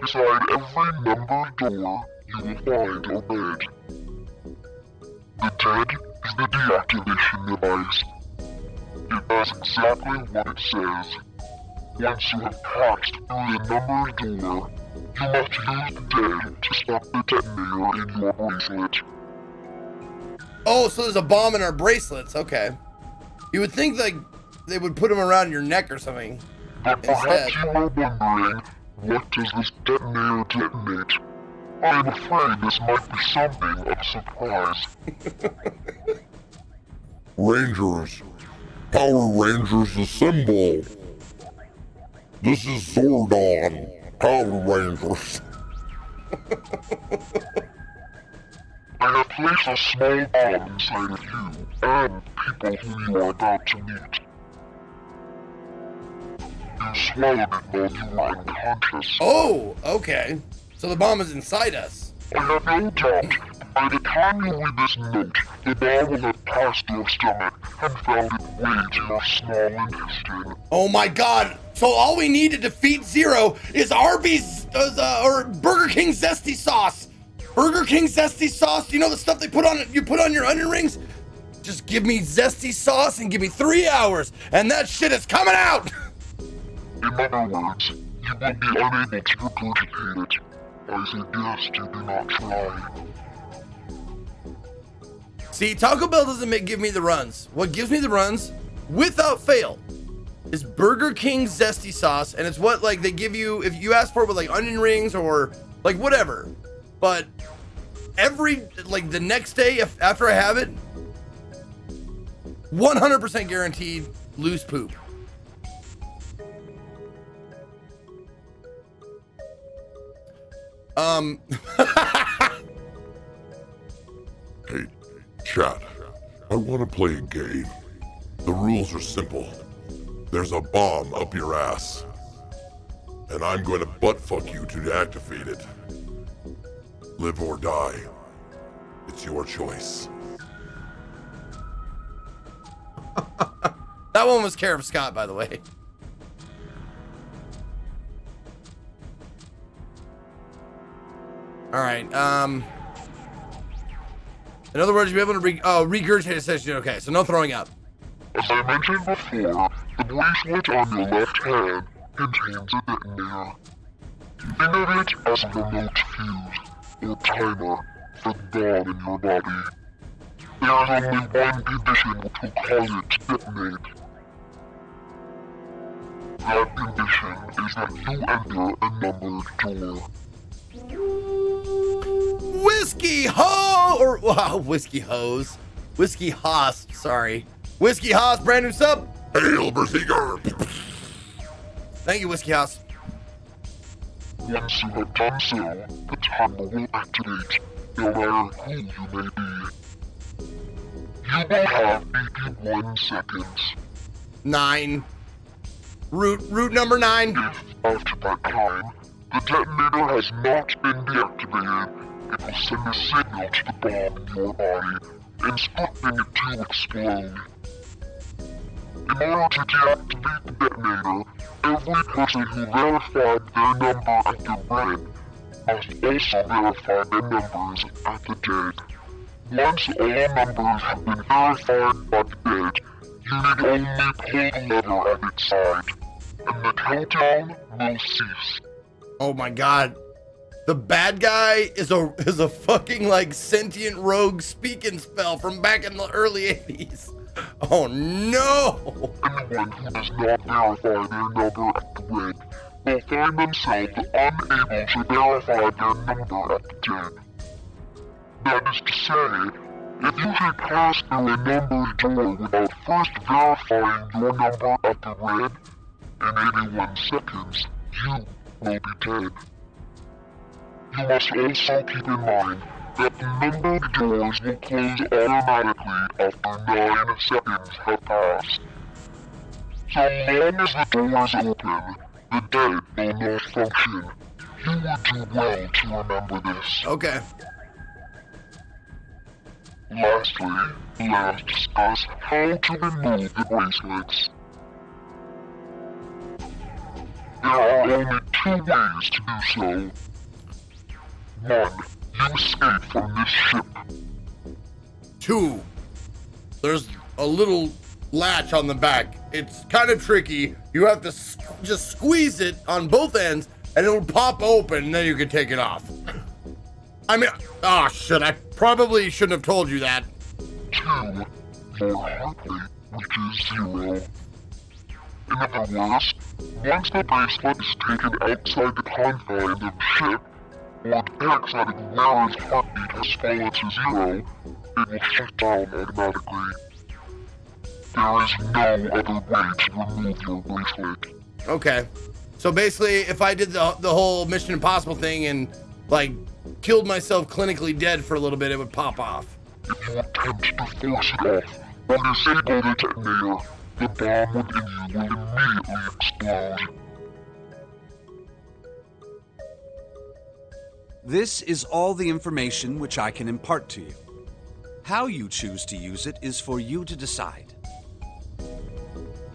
Beside every numbered door, you will find a bed. The dead is the deactivation device. It does exactly what it says. Once you have passed through the numbered door, You must use the dead to stop the detonator in your bracelet. Oh, so there's a bomb in our bracelets. Okay. You would think like they would put them around your neck or something. But perhaps you are wondering, what does this detonator detonate? I'm afraid this might be something of a surprise. Rangers, Power Rangers assemble. This is Zordon, Power Rangers. I have placed a small bomb inside of you and people who you are about to meet. You swallowed it while you were unconscious. Oh, okay. So the bomb is inside us. I have no doubt by the time you read this note, the bomb will have passed your stomach and found its way to your small intestine. Oh my god. So all we need to defeat Zero is Arby's uh, or Burger King zesty sauce. Burger King zesty sauce, you know the stuff they put on it you put on your onion rings? Just give me zesty sauce and give me 3 hours and that shit is coming out. In other words, you will be unable to regurgitate it. I suggest you do not try. See, Taco Bell doesn't give me the runs. What gives me the runs, without fail, is Burger King zesty sauce, and it's what like they give you if you ask for it with like onion rings or like whatever. But every like the next day if, after I have it, 100% guaranteed loose poop. Um. Hey, chat. I want to play a game. The rules are simple. There's a bomb up your ass. And I'm going to butt fuck you to activate it. Live or die. It's your choice. That one was care of Scott, by the way. All right. Um. In other words, you'll be able to re- oh, regurgitate a session. Okay, so no throwing up. As I mentioned before, the bracelet on your left hand contains a detonator. Think of it as a remote fuse, or timer, for the bomb in your body. There is only one condition which will cause it to detonate. That condition is that you enter a numbered door. Whiskey ho or wow, whiskey hose, whiskey hoss. Sorry, whiskey hoss. Brand new sub. Hail, Berthiger. Thank you, Whiskey House. Once you have done so, the timer will activate, no matter who you may be. You will have 81 seconds. Nine. Route route number nine. After that time, the detonator has not been deactivated. It will send a signal to the bomb in your body, instructing it to explode. In order to deactivate the detonator, every person who verified their number at the red must also verify their numbers at the dead. Once all numbers have been verified by the dead, you need only pull the lever at its side, and the countdown will cease. Oh my god. The bad guy is a is a fucking like sentient rogue Speak & Spell from back in the early 80s. Oh no! Anyone who does not verify their number at the red will find themselves unable to verify their number at the dead. That is to say, if you should pass through a numbered door without first verifying your number at the red, in 81 seconds, you will be dead. You must also keep in mind that the numbered doors will close automatically after 9 seconds have passed. So long as the doors open, the dead will not function. You would do well to remember this. Okay. Lastly, let us discuss how to remove the bracelets. There are only two ways to do so. One, you escape from this ship. Two. There's a little latch on the back. It's kind of tricky. You have to just squeeze it on both ends, and it'll pop open, and then you can take it off. I mean, oh shit! I probably shouldn't have told you that. Two, your heart rate, which is zero. In other words, once the bracelet is taken outside the confines of the ship, or detects that Aguera's heartbeat has fallen to zero, it will shut down automatically. There is no other way to remove your bracelet. Okay. So basically, if I did the the whole Mission Impossible thing and like killed myself clinically dead for a little bit, it would pop off. If you attempt to force it off, or disable the detonator, the bomb within you will immediately explode. This is all the information which I can impart to you. How you choose to use it is for you to decide.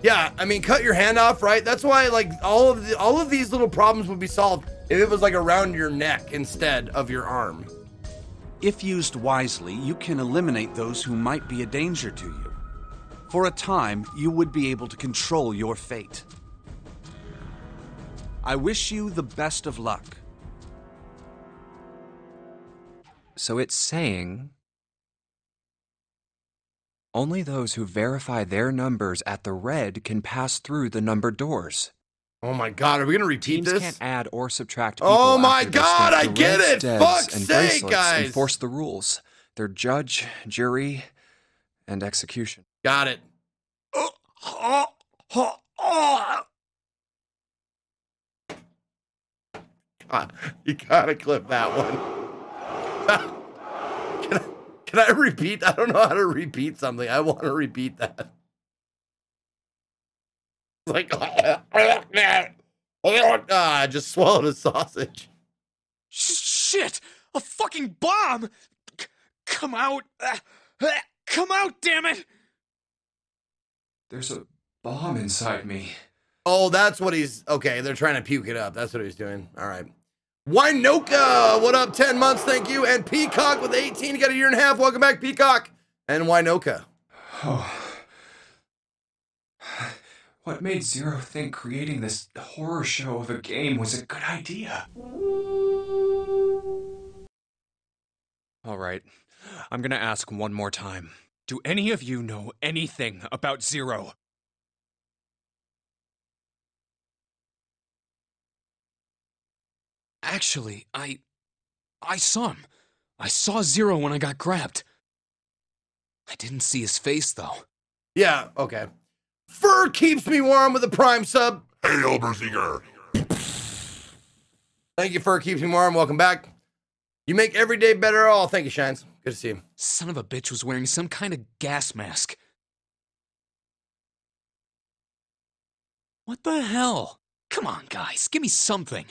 Yeah, I mean, cut your hand off, right? That's why, like, all of the, all of these little problems would be solved if it was like around your neck instead of your arm. If used wisely, you can eliminate those who might be a danger to you. For a time, you would be able to control your fate. I wish you the best of luck. So it's saying only those who verify their numbers at the red can pass through the numbered doors. Oh my god, are we gonna repeat Teams this? can't add or subtract people Oh my God, I get it! Fuck's and sake, guys! Enforce the rules. They're judge, jury, and execution. Got it. You gotta clip that one. can, I, can I repeat? I don't know how to repeat something. I want to repeat that. It's like, ah, I just swallowed a sausage. Shit! A fucking bomb! C- come out! Ah, come out, damn it! There's a bomb inside me. Oh, that's what he's okay. They're trying to puke it up. That's what he's doing. All right. Winoka, what up? 10 months, thank you. And Peacock with 18, you got a year and a half. Welcome back, Peacock. And Winoka. Oh. What made Zero think creating this horror show of a game was a good idea? All right, I'm gonna ask one more time. Do any of you know anything about Zero? Actually, I. I saw him. I saw Zero when I got grabbed. I didn't see his face, though. Yeah, okay. Fur keeps me warm with a prime sub. Hey, Elberzinger. Thank you, Fur keeps me warm. Welcome back. You make every day better. All thank you, Shines. Good to see you. Son of a bitch was wearing some kind of gas mask. What the hell? Come on, guys, give me something.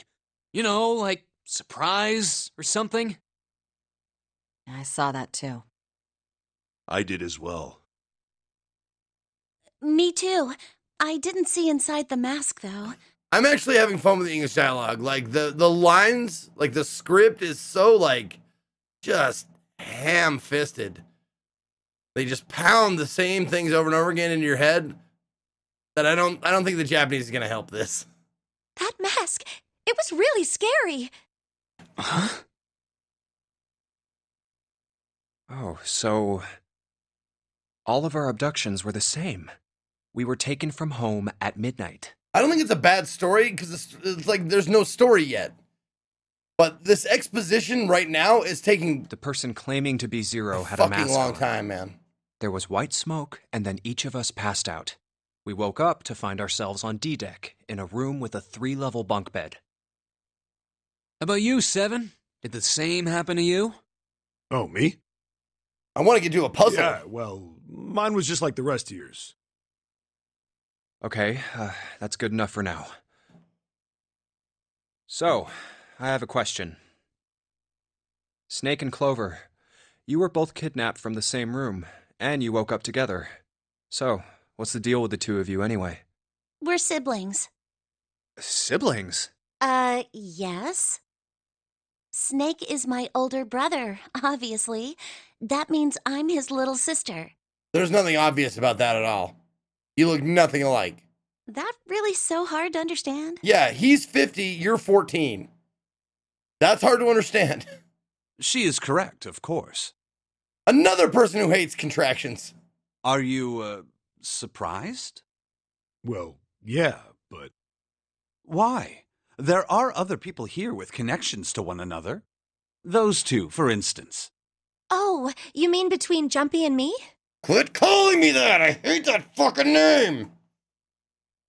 You know, like surprise or something? I saw that too. I did as well. Me too. I didn't see inside the mask, though. I'm actually having fun with the English dialogue. Like the the lines, like the script is so like just ham fisted. They just pound the same things over and over again into your head. That I don't I don't think the Japanese is gonna help this. That mask, it was really scary. Huh? Oh, so. All of our abductions were the same. We were taken from home at midnight. I don't think it's a bad story because it's, it's like there's no story yet. But this exposition right now is taking The person claiming to be Zero had a fucking mask long on. time, man. There was white smoke, and then each of us passed out. We woke up to find ourselves on D deck in a room with a three level bunk bed. How about you, Seven? Did the same happen to you? Oh, me? I want to get you a puzzle. Yeah, well, mine was just like the rest of yours. Okay, uh, that's good enough for now. So, I have a question. Snake and Clover, you were both kidnapped from the same room, and you woke up together. So, what's the deal with the two of you anyway? We're siblings. Siblings? Uh, yes. Snake is my older brother, obviously. That means I'm his little sister. There's nothing obvious about that at all. You look nothing alike. That really so hard to understand? Yeah, he's 50, you're 14. That's hard to understand. She is correct, of course. Another person who hates contractions. Are you, uh, surprised? Well, yeah, but. Why? There are other people here with connections to one another. Those two, for instance. Oh, you mean between Jumpy and me? Quit calling me that! I hate that fucking name!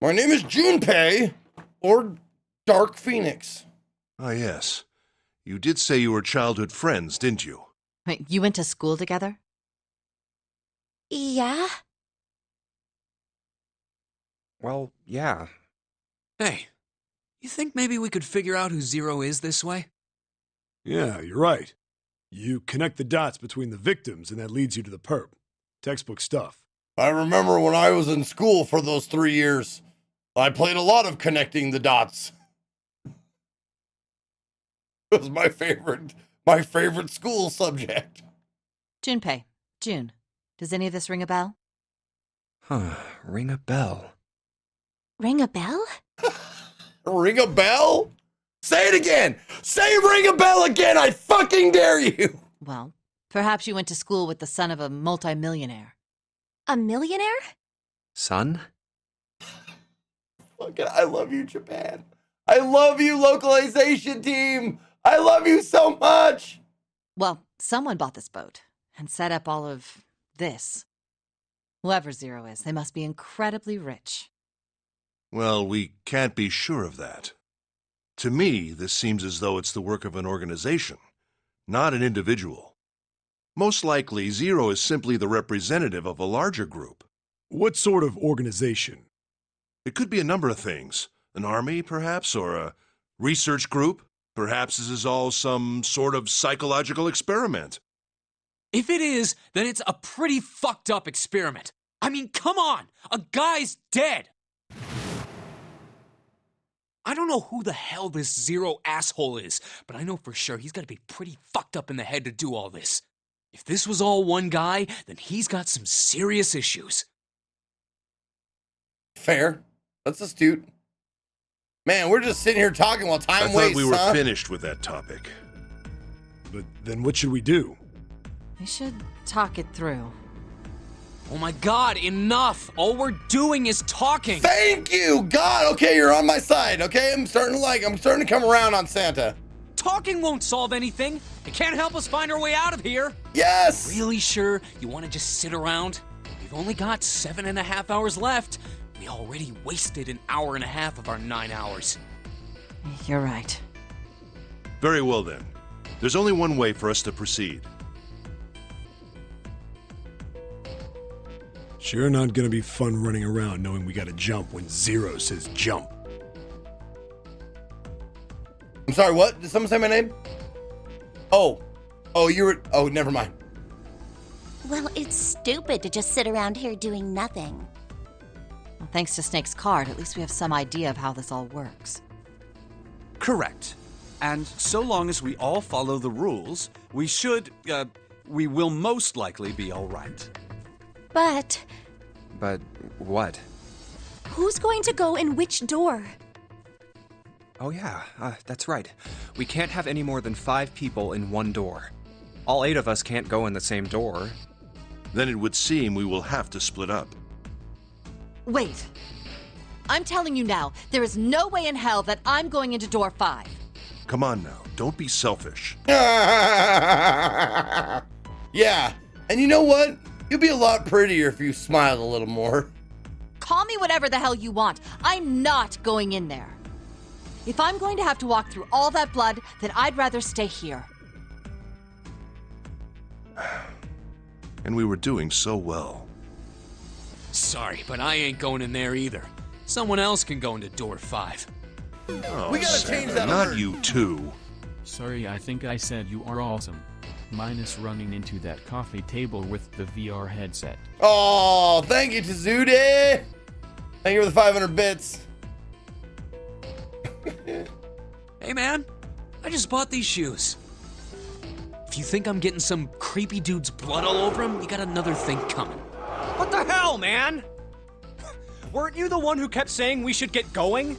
My name is Junpei, or Dark Phoenix. Ah, yes. You did say you were childhood friends, didn't you? Wait, you went to school together? Yeah. Well, yeah. Hey, you think maybe we could figure out who Zero is this way? Yeah, you're right. You connect the dots between the victims, and that leads you to the perp. Textbook stuff. I remember when I was in school for those three years, I played a lot of connecting the dots. it was my favorite, my favorite school subject. Junpei, June, does any of this ring a bell? Huh, ring a bell. Ring a bell? Ring a bell? Say it again! Say ring a bell again! I fucking dare you! Well, perhaps you went to school with the son of a multimillionaire. A millionaire? Son? Fucking, I love you, Japan. I love you, localization team. I love you so much. Well, someone bought this boat and set up all of this. Whoever Zero is, they must be incredibly rich. Well, we can't be sure of that. To me, this seems as though it's the work of an organization, not an individual. Most likely, Zero is simply the representative of a larger group. What sort of organization? It could be a number of things. An army, perhaps, or a research group. Perhaps this is all some sort of psychological experiment. If it is, then it's a pretty fucked up experiment. I mean, come on! A guy's dead! I don't know who the hell this Zero asshole is, but I know for sure he's gotta be pretty fucked up in the head to do all this. If this was all one guy, then he's got some serious issues. Fair. That's astute. Man, we're just sitting here talking while time I thought wastes. we were huh? finished with that topic. But then what should we do? We should talk it through. Oh my god, enough! All we're doing is talking! Thank you, God. Okay, you're on my side. Okay, I'm starting to like. I'm starting to come around on Santa. Talking won't solve anything. It can't help us find our way out of here. Yes. Really sure you want to just sit around? We've only got seven and a half hours left. We already wasted an hour and a half of our nine hours. You're right. Very well then. There's only one way for us to proceed. Sure not gonna be fun running around knowing we gotta jump when Zero says jump. I'm sorry. What? Did someone say my name? Oh, oh, you were. Oh, never mind. Well, it's stupid to just sit around here doing nothing. Well, thanks to Snake's card, at least we have some idea of how this all works. Correct. And so long as we all follow the rules, we should, uh, we will most likely be all right. But But what? who's going to go in which door? Oh, yeah, uh, that's right. We can't have any more than five people in one door. All eight of us can't go in the same door. Then it would seem we will have to split up. Wait. I'm telling you now, there is no way in hell that I'm going into door five. Come on now, don't be selfish. yeah. And you know what? You'll be a lot prettier if you smiled a little more. Call me whatever the hell you want. I'm not going in there. If I'm going to have to walk through all that blood, then I'd rather stay here. And we were doing so well. Sorry, but I ain't going in there either. Someone else can go into door five. Oh, We gotta Santa, change that Not alert. you too. Sorry, I think I said you are awesome. Minus running into that coffee table with the VR headset. Oh, thank you, Tazude. Thank you for the 500 bits. Hey man, I just bought these shoes. If you think I'm getting some creepy dude's blood all over him, you got another thing coming. What the hell, man? weren't you the one who kept saying we should get going?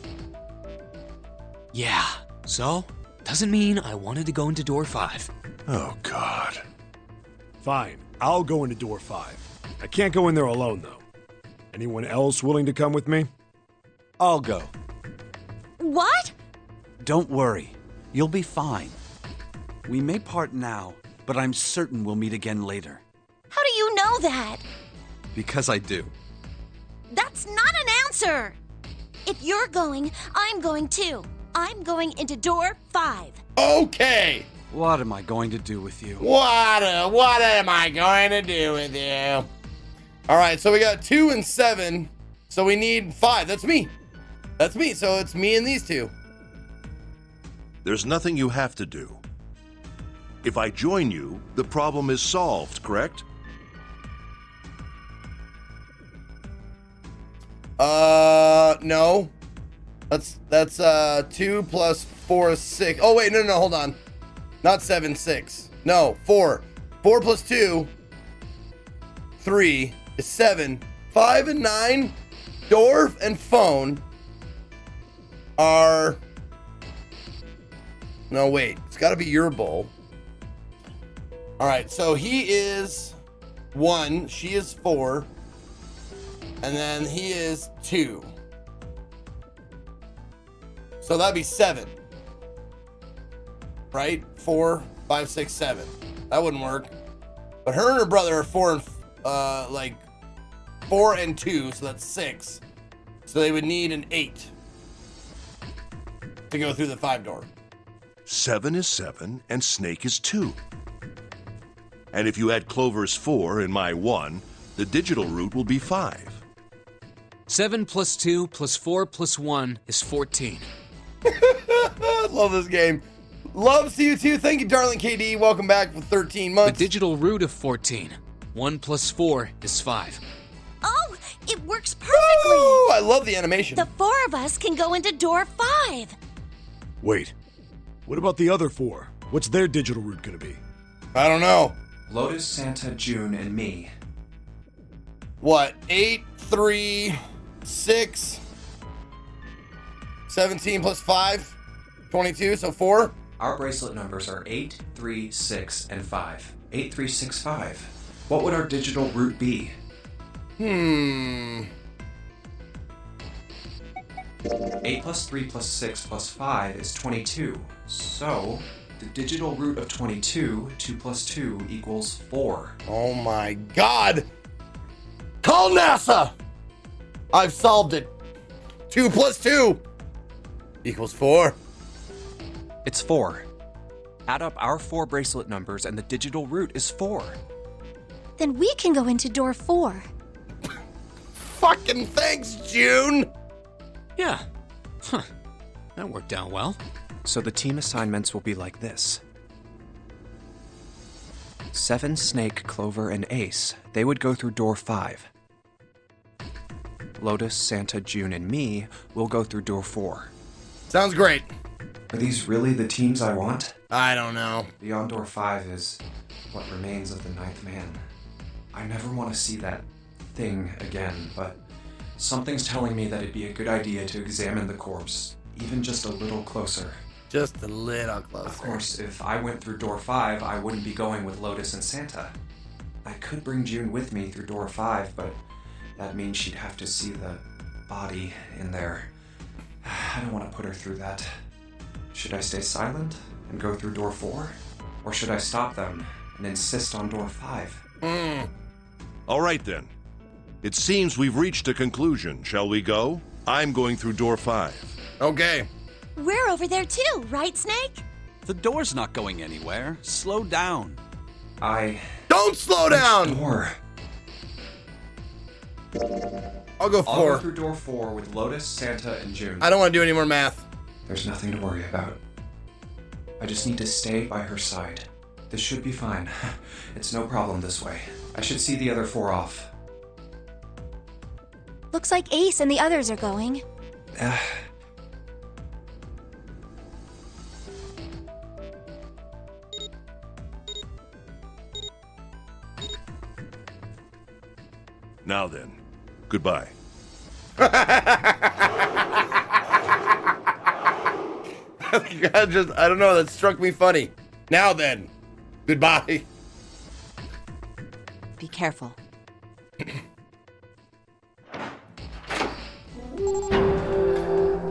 Yeah, so? Doesn't mean I wanted to go into door five. Oh, God. Fine, I'll go into door five. I can't go in there alone, though. Anyone else willing to come with me? I'll go. What? Don't worry. You'll be fine. We may part now, but I'm certain we'll meet again later. How do you know that? Because I do. That's not an answer. If you're going, I'm going too. I'm going into door five. Okay. What am I going to do with you? What? Uh, what am I going to do with you? All right, so we got two and seven. So we need five. That's me. That's me. So it's me and these two. There's nothing you have to do. If I join you, the problem is solved, correct? Uh, no. That's that's uh two plus four is six. Oh wait, no, no, no, hold on. Not seven, six. No, four. Four plus two, three is seven. Five and nine, Dorf and phone are. No, wait. It's got to be your bowl. All right, so he is one. She is four. And then he is two. So that'd be seven. Right? Four, five, six, seven. That wouldn't work. But her and her brother are four and uh like four and two, so that's six. So they would need an eight to go through the five door. Seven is seven, and Snake is two. And if you add Clover's four and my one, the digital root will be five. 7 plus 2 plus 4 plus 1 is 14. Love this game. Loves you too. Thank you, darling KD. Welcome back for 13 months. The months. digital root of 14. 1 plus 4 is 5. Oh, it works perfectly. Ooh, I love the animation. The four of us can go into door five. Wait, what about the other four? What's their digital root gonna be? I don't know. Lotus, Santa, June, and me. What? Eight, three, six, 17 plus five, 22, so four. Our bracelet numbers are 8, 3, 6, and 5. 8, 3, 6, 5. What would our digital root be? Hmm. 8 plus 3 plus 6 plus 5 is 22. So, the digital root of 22, 2 plus 2 equals 4. Oh my god! Call NASA! I've solved it. Two plus two equals four. It's 4. Add up our four bracelet numbers and the digital root is 4. Then we can go into door four. Fucking thanks, June! Yeah. Huh. That worked out well. So the team assignments will be like this. Seven, Snake, Clover, and Ace. They would go through door five. Lotus, Santa, June, and me will go through door four. Sounds great. Are these really the teams I want? I don't know. Beyond door five is what remains of the ninth man. I never want to see that thing again, but something's telling me that it'd be a good idea to examine the corpse, even just a little closer. Just a little closer. Of course, if I went through door five, I wouldn't be going with Lotus and Santa. I could bring June with me through door five, but that means she'd have to see the body in there. I don't want to put her through that. Should I stay silent and go through door four? Or should I stop them and insist on door five? Hmm. All right then. It seems we've reached a conclusion. Shall we go? I'm going through door five. Okay. We're over there too, right, Snake? The door's not going anywhere. Slow down. I. Don't slow down! Door. I'll go four. I'll go through door four with Lotus, Santa, and June. I don't want to do any more math. There's nothing to worry about. I just need to stay by her side. This should be fine. It's no problem this way. I should see the other four off. Looks like Ace and the others are going. Uh, Now then, goodbye. I just, I don't know. That struck me funny. Now then, goodbye. Be careful.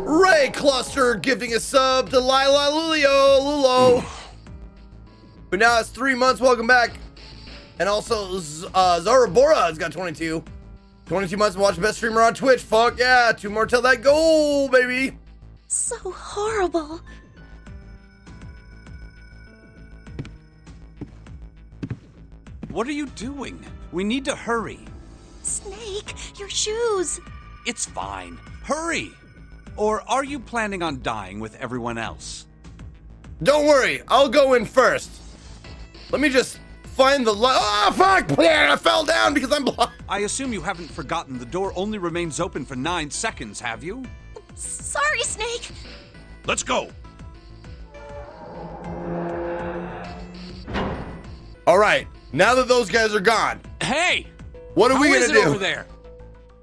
Ray Cluster giving a sub to Lila Lulio Lulo. But now it's three months. Welcome back. And also, uh, Zara Bora has got 22. 22 months to watch the best streamer on Twitch. Fuck yeah. Two more till that goal, baby. So horrible. What are you doing? We need to hurry. Snake, your shoes. It's fine. Hurry! Or are you planning on dying with everyone else? Don't worry. I'll go in first. Let me just find the light. Oh, ah, fuck. I fell down because I'm blind. I assume you haven't forgotten the door only remains open for nine seconds, have you? Sorry, Snake. Let's go. All right. Now that those guys are gone, Hey! what are we gonna do? over there?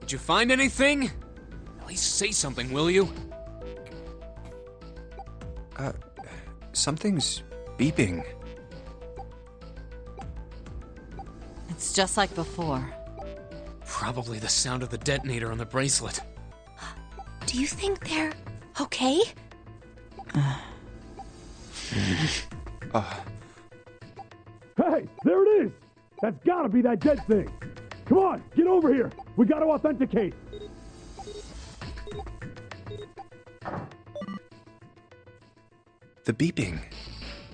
Did you find anything? At least say something, will you? Uh, something's beeping. It's just like before. Probably the sound of the detonator on the bracelet. Do you think they're okay? Uh, Hey, there it is! That's gotta be that dead thing! Come on, get over here! We gotta authenticate! the beeping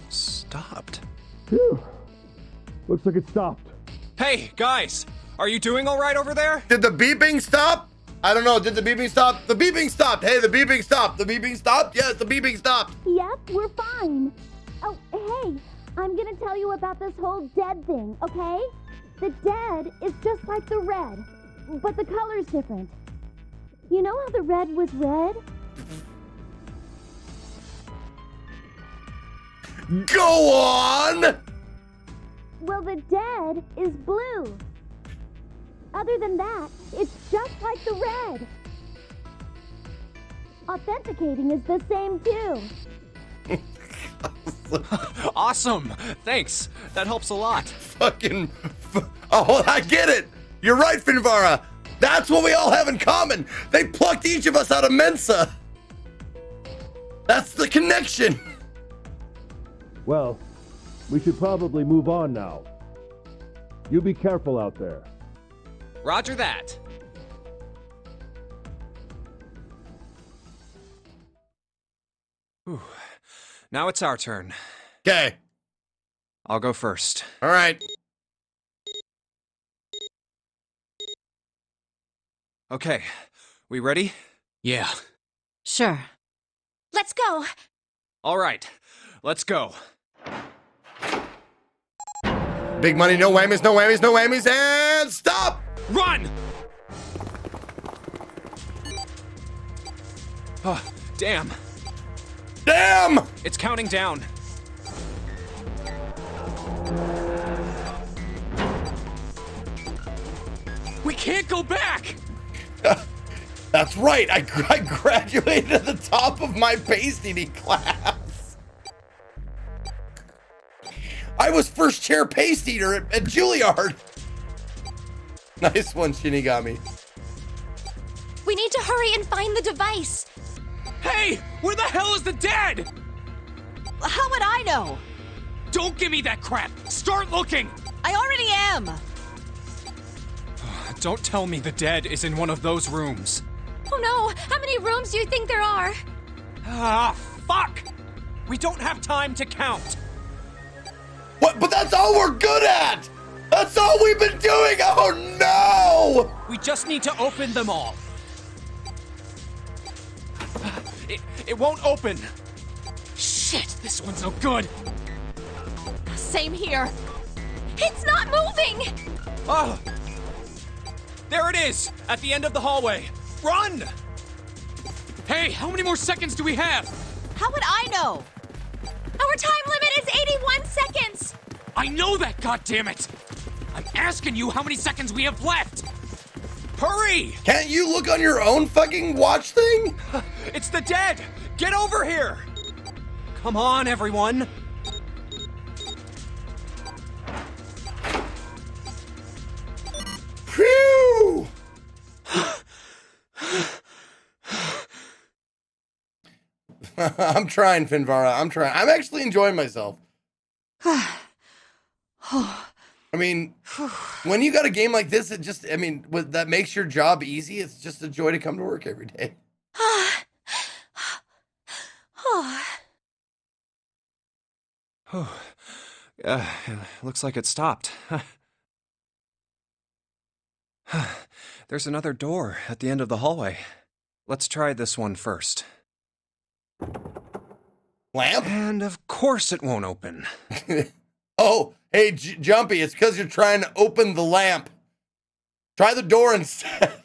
stopped. Phew. Looks like it stopped. Hey, guys! Are you doing all right over there? Did the beeping stop? I don't know. Did the beeping stop? The beeping stopped. Hey, the beeping stopped. The beeping stopped. Yes, the beeping stopped. Yep, we're fine. Oh, hey, I'm gonna tell you about this whole dead thing, okay? The dead is just like the red, but the color's different. You know how the red was red? Go on! Well, the dead is blue. Other than that, it's just like the red. Authenticating is the same too. awesome! Thanks. That helps a lot. Fucking. Oh, I get it. You're right, Finvara. That's what we all have in common. They plucked each of us out of Mensa. That's the connection. Well, we should probably move on now. You be careful out there. Roger that. Whew. Now it's our turn. Okay. I'll go first. All right. Okay. We ready? Yeah. Sure. Let's go. All right. Let's go. Big money, no whammies, no whammies, no whammies, and stop! Run! Oh, damn. Damn! It's counting down. We can't go back! That's right. I, I graduated at the top of my paste eating class. I was first chair paste eater at, at Juilliard. Nice one, Shinigami. We need to hurry and find the device. Hey! Where the hell is the dead? How would I know? Don't give me that crap! Start looking! I already am. Don't tell me the dead is in one of those rooms. Oh no, how many rooms do you think there are? Ah, fuck! We don't have time to count. What? But that's all we're good at. That's all we've been doing. Oh no! We just need to open them all. It, it won't open. Shit, this one's no good. Same here. It's not moving! Oh! There it is, at the end of the hallway. Run! Hey, how many more seconds do we have? How would I know? Our time limit is 81 seconds! I know that, goddammit! I'm asking you how many seconds we have left! Hurry! Can't you look on your own fucking watch thing? It's the dead! Get over here! Come on, everyone! Phew! I'm trying, Finvara. I'm trying. I'm actually enjoying myself. I mean, when you got a game like this, it just, I mean, what- that makes your job easy. It's just a joy to come to work every day. Uh, looks like it stopped. There's another door at the end of the hallway. Let's try this one first. Lamp? And of course it won't open. Oh, hey, J- Jumpy, it's because you're trying to open the lamp. Try the door instead.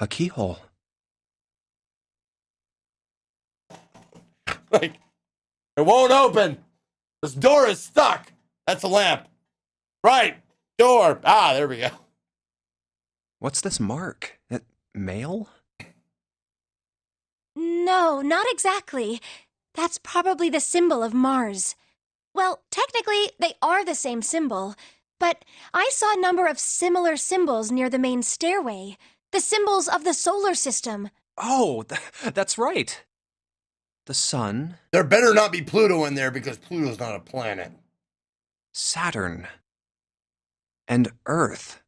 A keyhole. like, it won't open. This door is stuck. That's a lamp. Right. Door. Ah, there we go. What's this mark? It, male? No, not exactly. That's probably the symbol of Mars. Well, technically, they are the same symbol, but I saw a number of similar symbols near the main stairway. The symbols of the solar system. Oh, th- that's right. The sun, There better not be Pluto in there because Pluto's not a planet. Saturn, and Earth.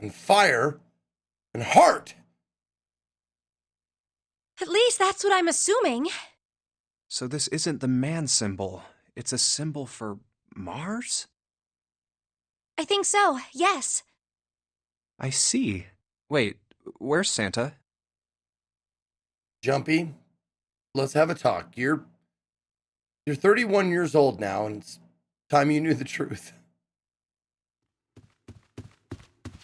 And fire and heart. At least that's what I'm assuming. So this isn't the man symbol. It's a symbol for Mars? I think so, yes. I see. Wait, where's Santa? Jumpy, let's have a talk. You're you're 31 years old now, and it's time you knew the truth.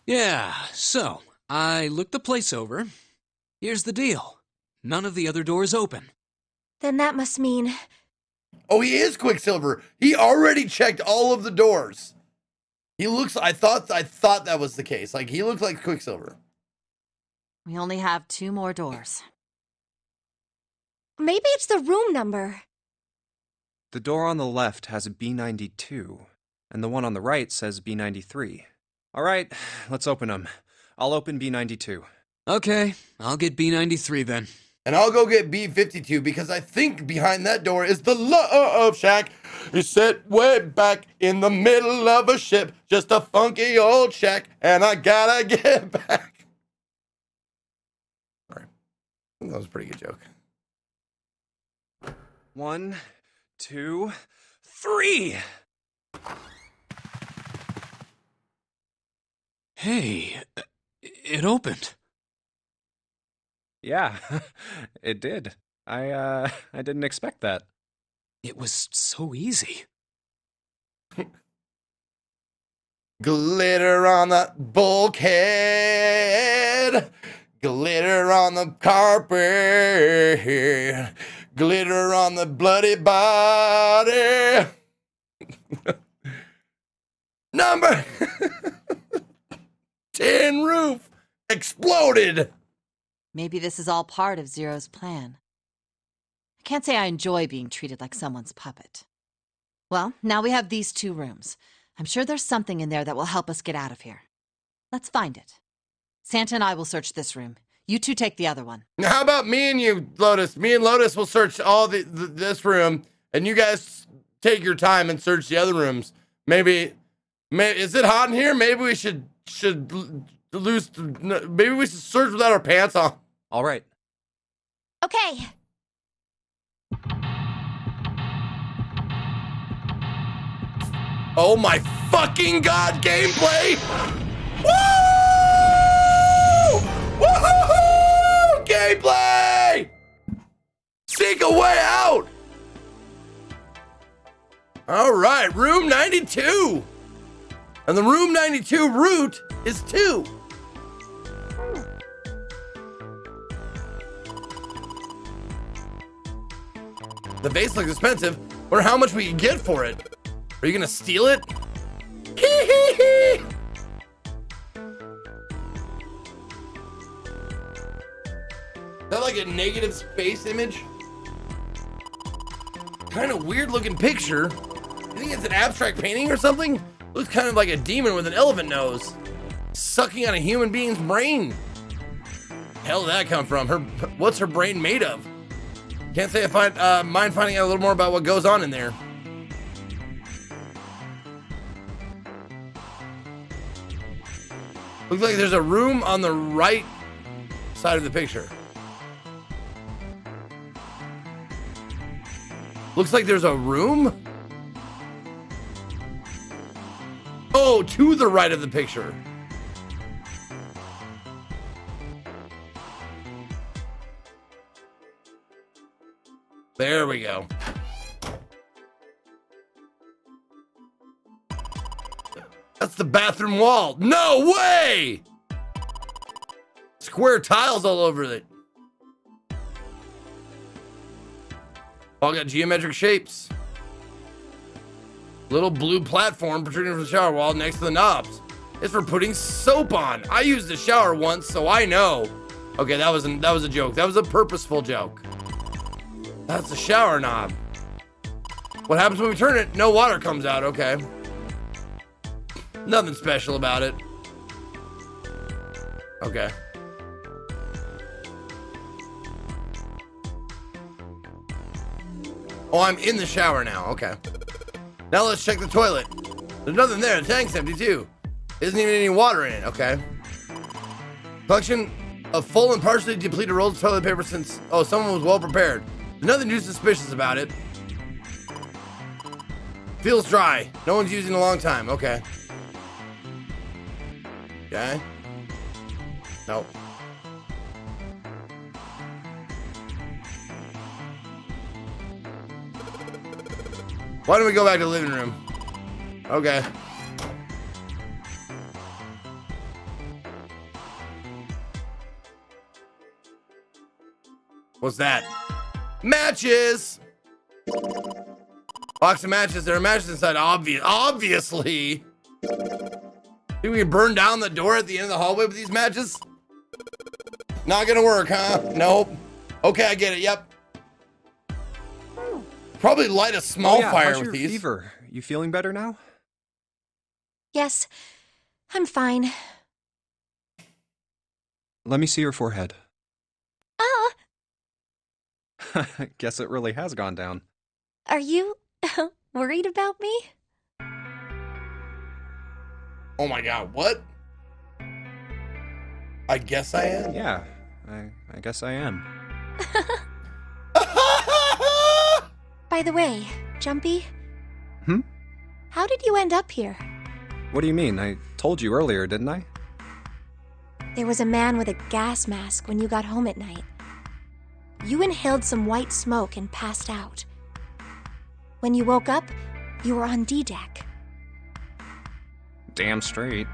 Yeah, so I looked the place over. Here's the deal none of the other doors open. Then that must mean. Oh, he is Quicksilver. He already checked all of the doors. He looks. I thought. I thought that was the case. Like he looked like Quicksilver. We only have two more doors. Maybe it's the room number. The door on the left has B92, and the one on the right says B93. All right, let's open them. I'll open B92. Okay, I'll get B93 then. And I'll go get B52 because I think behind that door is the love shack. You sit way back in the middle of a ship, just a funky old shack, and I gotta get back. Sorry. That was a pretty good joke. One, two, three. Hey, it opened. Yeah, it did. I uh I didn't expect that. It was so easy. Glitter on the bulkhead, glitter on the carpet, glitter on the bloody body. Number 10 roof exploded. Maybe this is all part of Zero's plan. I can't say I enjoy being treated like someone's puppet. Well, now we have these two rooms. I'm sure there's something in there that will help us get out of here. Let's find it. Santa and I will search this room. You two take the other one. Now, how about me and you, Lotus? Me and Lotus will search all the, the this room, and you guys take your time and search the other rooms. Maybe, may, is it hot in here? Maybe we should should lose. Maybe we should search without our pants on. All right. Okay. Oh my fucking god! Gameplay! Woo! Woo! Gameplay! Seek a way out. All right, room 92. And the room 92 root is 2. The vase looks expensive, Wonder how much we can get for it. Are you gonna steal it? Hee hee hee! Is that like a negative space image? Kind of weird looking picture. You think it's an abstract painting or something? Looks kind of like a demon with an elephant nose. Sucking on a human being's brain. Hell did that come from? Her what's her brain made of? Can't say I find uh, mind finding out a little more about what goes on in there. Looks like there's a room on the right side of the picture. Looks like there's a room. Oh, to the right of the picture. There we go. That's the bathroom wall. No way! Square tiles all over it. All got geometric shapes. Little blue platform protruding from the shower wall next to the knobs. It's for putting soap on. I used the shower once, so I know. Okay, that was a, that was a joke. That was a purposeful joke. That's the shower knob. What happens when we turn it? No water comes out. Okay. Nothing special about it. Okay. Oh, I'm in the shower now. Okay. Now let's check the toilet. There's nothing there. The tank's empty too. Isn't even any water in it. Okay. Collection of full and partially depleted rolls of toilet paper since. Oh, someone was well prepared. Nothing too suspicious about it. Feels dry. No one's it in a long time. Okay. Okay. Nope. Why don't we go back to the living room? Okay. What's that? Matches! Box of matches. There are matches inside. Obvious, obviously. Think we can burn down the door at the end of the hallway with these matches? Not gonna work, huh? Nope. Okay, I get it. Yep. Probably light a small oh, yeah. fire How's with your these. fever? You feeling better now? Yes, I'm fine. Let me see your forehead. Ah, Guess it really has gone down. are you worried about me? Oh my god, what? I guess I am. Yeah, I, I guess I am. By the way, Jumpy. Hmm? How did you end up here? What do you mean? I told you earlier, didn't I? There was a man with a gas mask when you got home at night. You inhaled some white smoke and passed out. When you woke up, you were on D deck. Damn straight.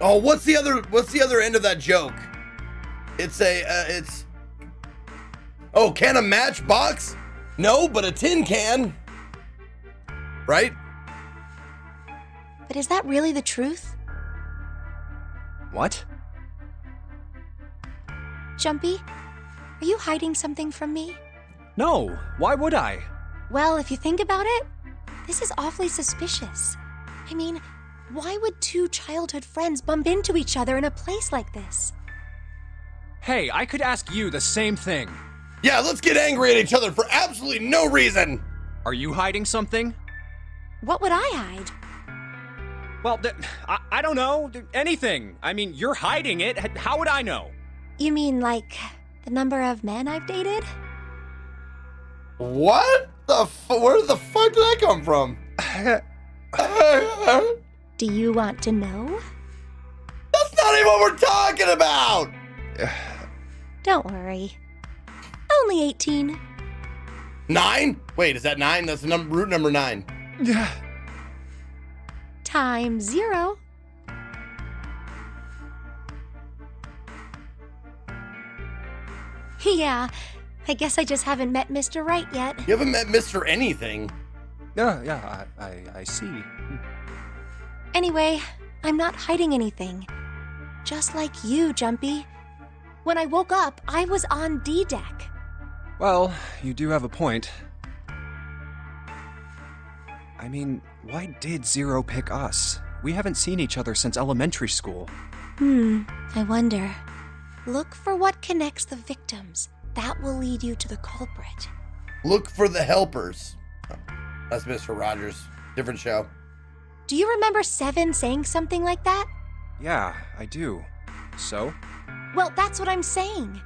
Oh, what's the other? What's the other end of that joke? It's a. Uh, it's. Oh, can a matchbox? No, but a tin can. Right? But is that really the truth? What? Jumpy, are you hiding something from me? No, why would I? Well, if you think about it, this is awfully suspicious. I mean, why would two childhood friends bump into each other in a place like this? Hey, I could ask you the same thing. Yeah, let's get angry at each other for absolutely no reason. Are you hiding something? What would I hide? Well, th- I, I don't know. th- Anything. I mean, you're hiding it. How would I know? You mean like the number of men I've dated? What the? F- where the fuck did that come from? Do you want to know? That's not even what we're talking about. Don't worry. Only 18. Nine? Wait, is that nine? That's the num- root number nine. Time zero. Yeah, I guess I just haven't met Mr. Right yet. You haven't met Mr. Anything. Yeah, yeah, I, I, I see. Anyway, I'm not hiding anything. Just like you, Jumpy. When I woke up, I was on D deck. Well, you do have a point. I mean, why did Zero pick us? We haven't seen each other since elementary school. Hmm, I wonder. Look for what connects the victims. That will lead you to the culprit. Look for the helpers. Oh, that's Mr. Rogers. Different show. Do you remember Seven saying something like that? Yeah, I do. So? Well, that's what I'm saying.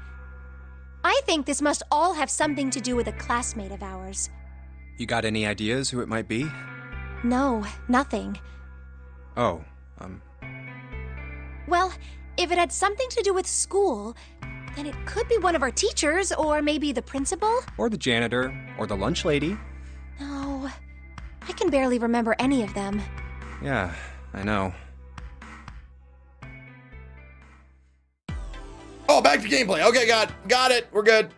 I think this must all have something to do with a classmate of ours. You got any ideas who it might be? No, nothing. Oh, um. Well, if it had something to do with school, then it could be one of our teachers, or maybe the principal? Or the janitor, or the lunch lady. No, I can barely remember any of them. Yeah, I know. Oh, back to gameplay. Okay, got got it. We're good.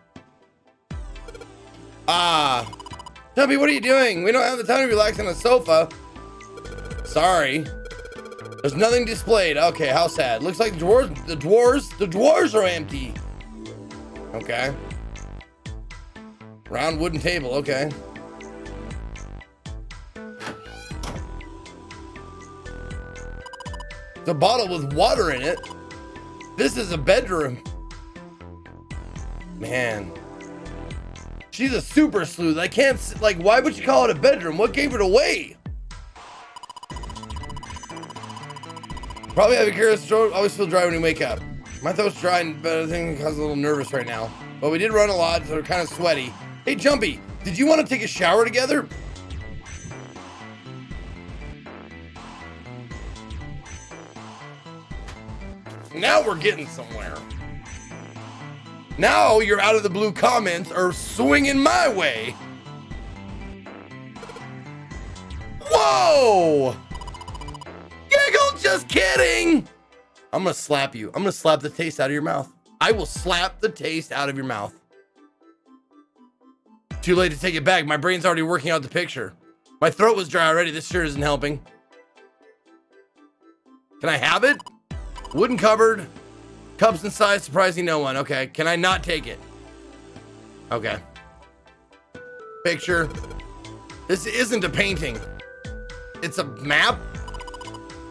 Ah. Tubby, what are you doing? We don't have the time to relax on the sofa. Sorry. There's nothing displayed. Okay, how sad. Looks like the drawers, the drawers, the drawers are empty. Okay. Round wooden table. Okay. The bottle with water in it. This is a bedroom. Man. She's a super sleuth. I can't, like, why would you call it a bedroom? What gave it away? Probably have a curious throat. Always feel dry when you wake up. My throat's dry, but I think I'm a little nervous right now. But we did run a lot, so we're kind of sweaty. Hey, Jumpy, did you want to take a shower together? Now we're getting somewhere. Now you're out of the blue comments are swinging my way. Whoa! Giggle, just kidding. I'm gonna slap you. I'm gonna slap the taste out of your mouth. I will slap the taste out of your mouth. Too late to take it back. My brain's already working out the picture. My throat was dry already. This sure isn't helping. Can I have it? Wooden cupboard. Cups and size surprising no one. Okay. Can I not take it? Okay. Picture. This isn't a painting. It's a map.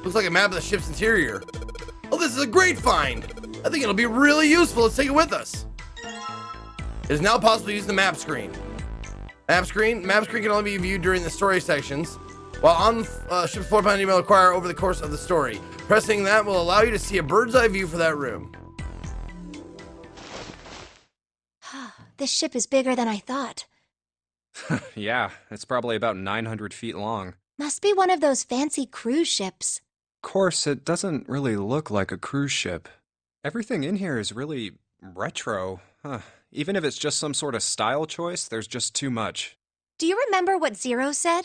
Looks like a map of the ship's interior. Oh, this is a great find. I think it'll be really useful. Let's take it with us. It is now possible to use the map screen. Map screen. Map screen can only be viewed during the story sections. While on uh, ship's floor plan, you will acquire over the course of the story. Pressing that will allow you to see a bird's eye view for that room. This ship is bigger than I thought. yeah, it's probably about 900 feet long. Must be one of those fancy cruise ships. Of course, it doesn't really look like a cruise ship. Everything in here is really retro. Huh. Even if it's just some sort of style choice, there's just too much. Do you remember what Zero said?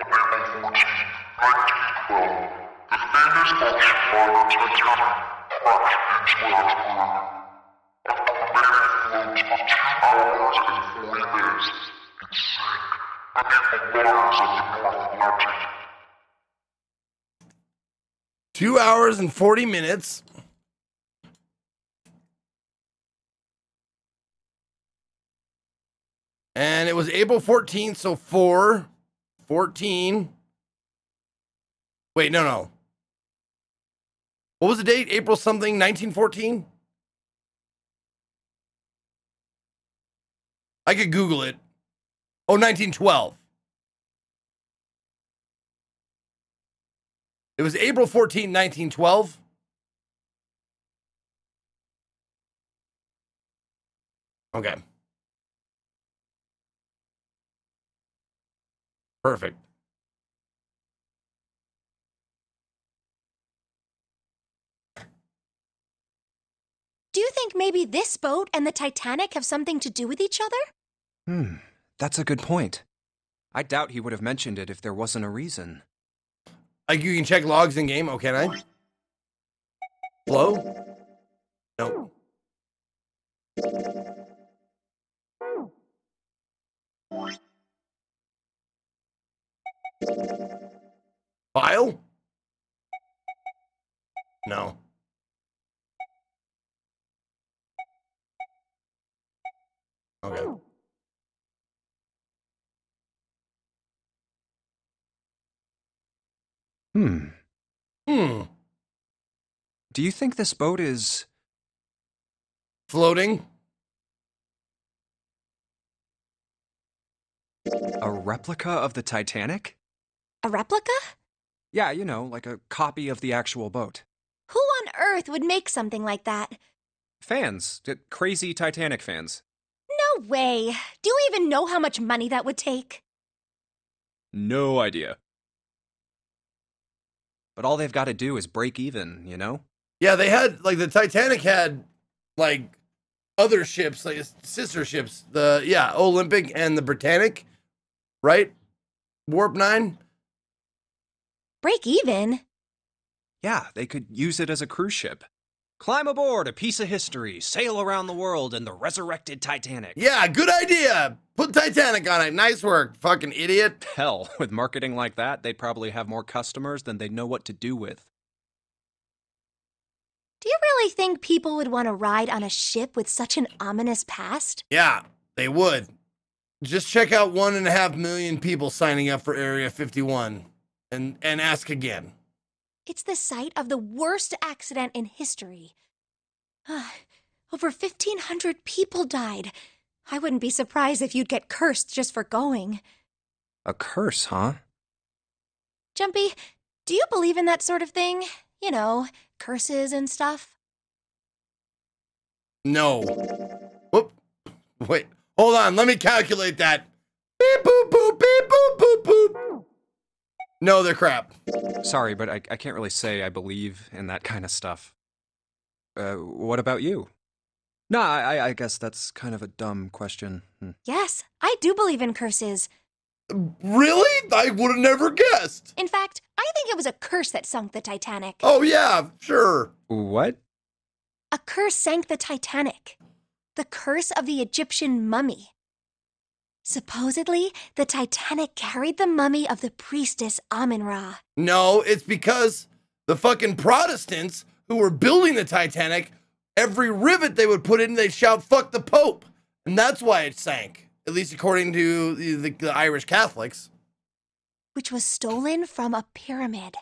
April 14, 1912, the famous ocean liner Titanic crashed into Earth's After remaining afloat for two hours and 40 minutes, it sank beneath the waters of the North Atlantic. Two hours and 40 minutes. And it was April 14th, so 4, 14. Wait, no, no. What was the date? April something, 1914? I could Google it. Oh, 1912. It was April 14, 1912. Okay. Perfect Do you think maybe this boat and the Titanic have something to do with each other? Hmm, that's a good point. I doubt he would have mentioned it if there wasn't a reason. Like, you can check logs in game? Oh, can I? Hello. No. File? No. Okay. Oh. Hmm. Hmm. Do you think this boat is... Floating? A replica of the Titanic? A replica? Yeah, you know, like a copy of the actual boat. Who on earth would make something like that? Fans, crazy Titanic fans. No way. Do you even know how much money that would take? No idea. But all they've got to do is break even, you know? Yeah, they had like the Titanic had like other ships, like sister ships. The yeah, Olympic and the Britannic, right? Warp Nine. Break even? Yeah, they could use it as a cruise ship. Climb aboard a piece of history, sail around the world in the resurrected Titanic. Yeah, good idea. Put Titanic on it. Nice work, fucking idiot. Hell, with marketing like that, they'd probably have more customers than they'd know what to do with. Do you really think people would want to ride on a ship with such an ominous past? Yeah, they would. Just check out one and a half million people signing up for Area 51 and, and ask again. It's the site of the worst accident in history. Over 1,500 people died. I wouldn't be surprised if you'd get cursed just for going. A curse, huh? Jumpy, do you believe in that sort of thing? You know, curses and stuff? No. Whoop. Wait. Hold on. Let me calculate that. Beep boop boop beep boop boop boop. No, they're crap. Sorry, but I, I can't really say I believe in that kind of stuff. Uh, what about you? Nah, I, I guess that's kind of a dumb question. Hmm. Yes, I do believe in curses. Really? I would have never guessed. In fact, I think it was a curse that sunk the Titanic. Oh, yeah, sure. What? A curse sank the Titanic. The curse of the Egyptian mummy. Supposedly, the Titanic carried the mummy of the priestess Amun Ra. No, it's because the fucking Protestants who were building the Titanic, every rivet they would put in, they'd shout, fuck the Pope. And that's why it sank, at least according to the, the, the Irish Catholics. Which was stolen from a pyramid.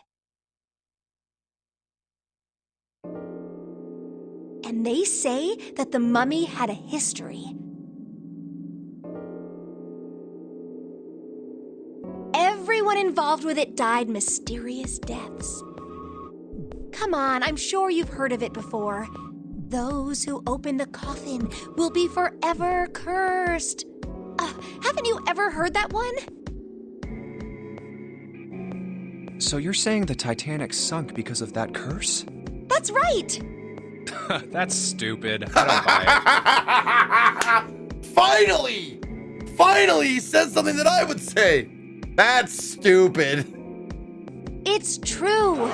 And they say that the mummy had a history. Everyone involved with it died mysterious deaths. Come on, I'm sure you've heard of it before. Those who open the coffin will be forever cursed. Uh, haven't you ever heard that one? So you're saying the Titanic sunk because of that curse? That's right! That's stupid. I don't buy it. Finally! Finally, he said something that I would say. That's stupid. It's true.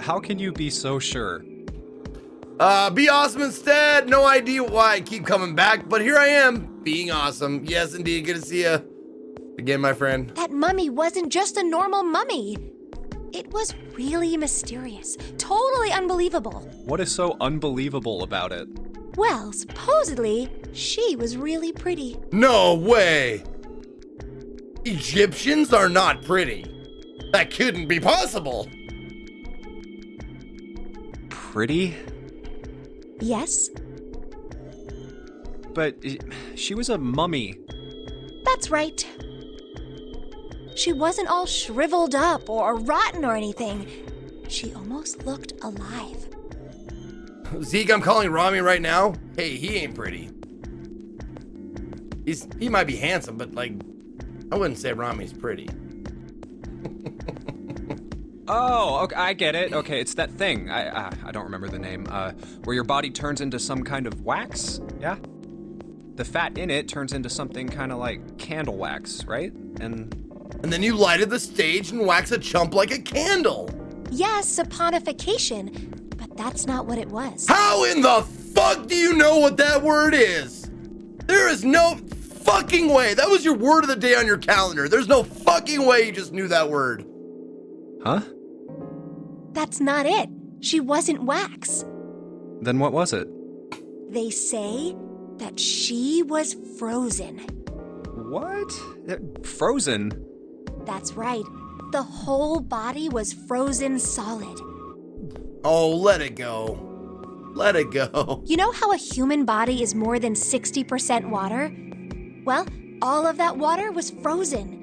How can you be so sure? Uh, be awesome instead. No idea why I keep coming back, but here I am, being awesome. Yes, indeed. Good to see you again, my friend. That mummy wasn't just a normal mummy. It was really mysterious, totally unbelievable. What is so unbelievable about it? Well, supposedly, she was really pretty. No way! Egyptians are not pretty. That couldn't be possible. Pretty? Yes. But eh, she was a mummy. That's right. She wasn't all shriveled up or rotten or anything. She almost looked alive. Zeke, I'm calling Rami right now. Hey, he ain't pretty. He's he might be handsome, but like, I wouldn't say Rami's pretty. oh, okay, I get it. Okay, it's that thing. I uh, I don't remember the name. Uh, where your body turns into some kind of wax. Yeah. The fat in it turns into something kind of like candle wax, right? And and then you lighted the stage and wax a chump like a candle. Yes, saponification, but that's not what it was. How in the fuck do you know what that word is? There is no fucking way. That was your word of the day on your calendar. There's no fucking way you just knew that word. Huh? That's not it. She wasn't wax. Then what was it? They say that she was frozen. What? Uh, Frozen? That's right. The whole body was frozen solid. Oh, let it go. Let it go. You know how a human body is more than 60% water? Well, all of that water was frozen.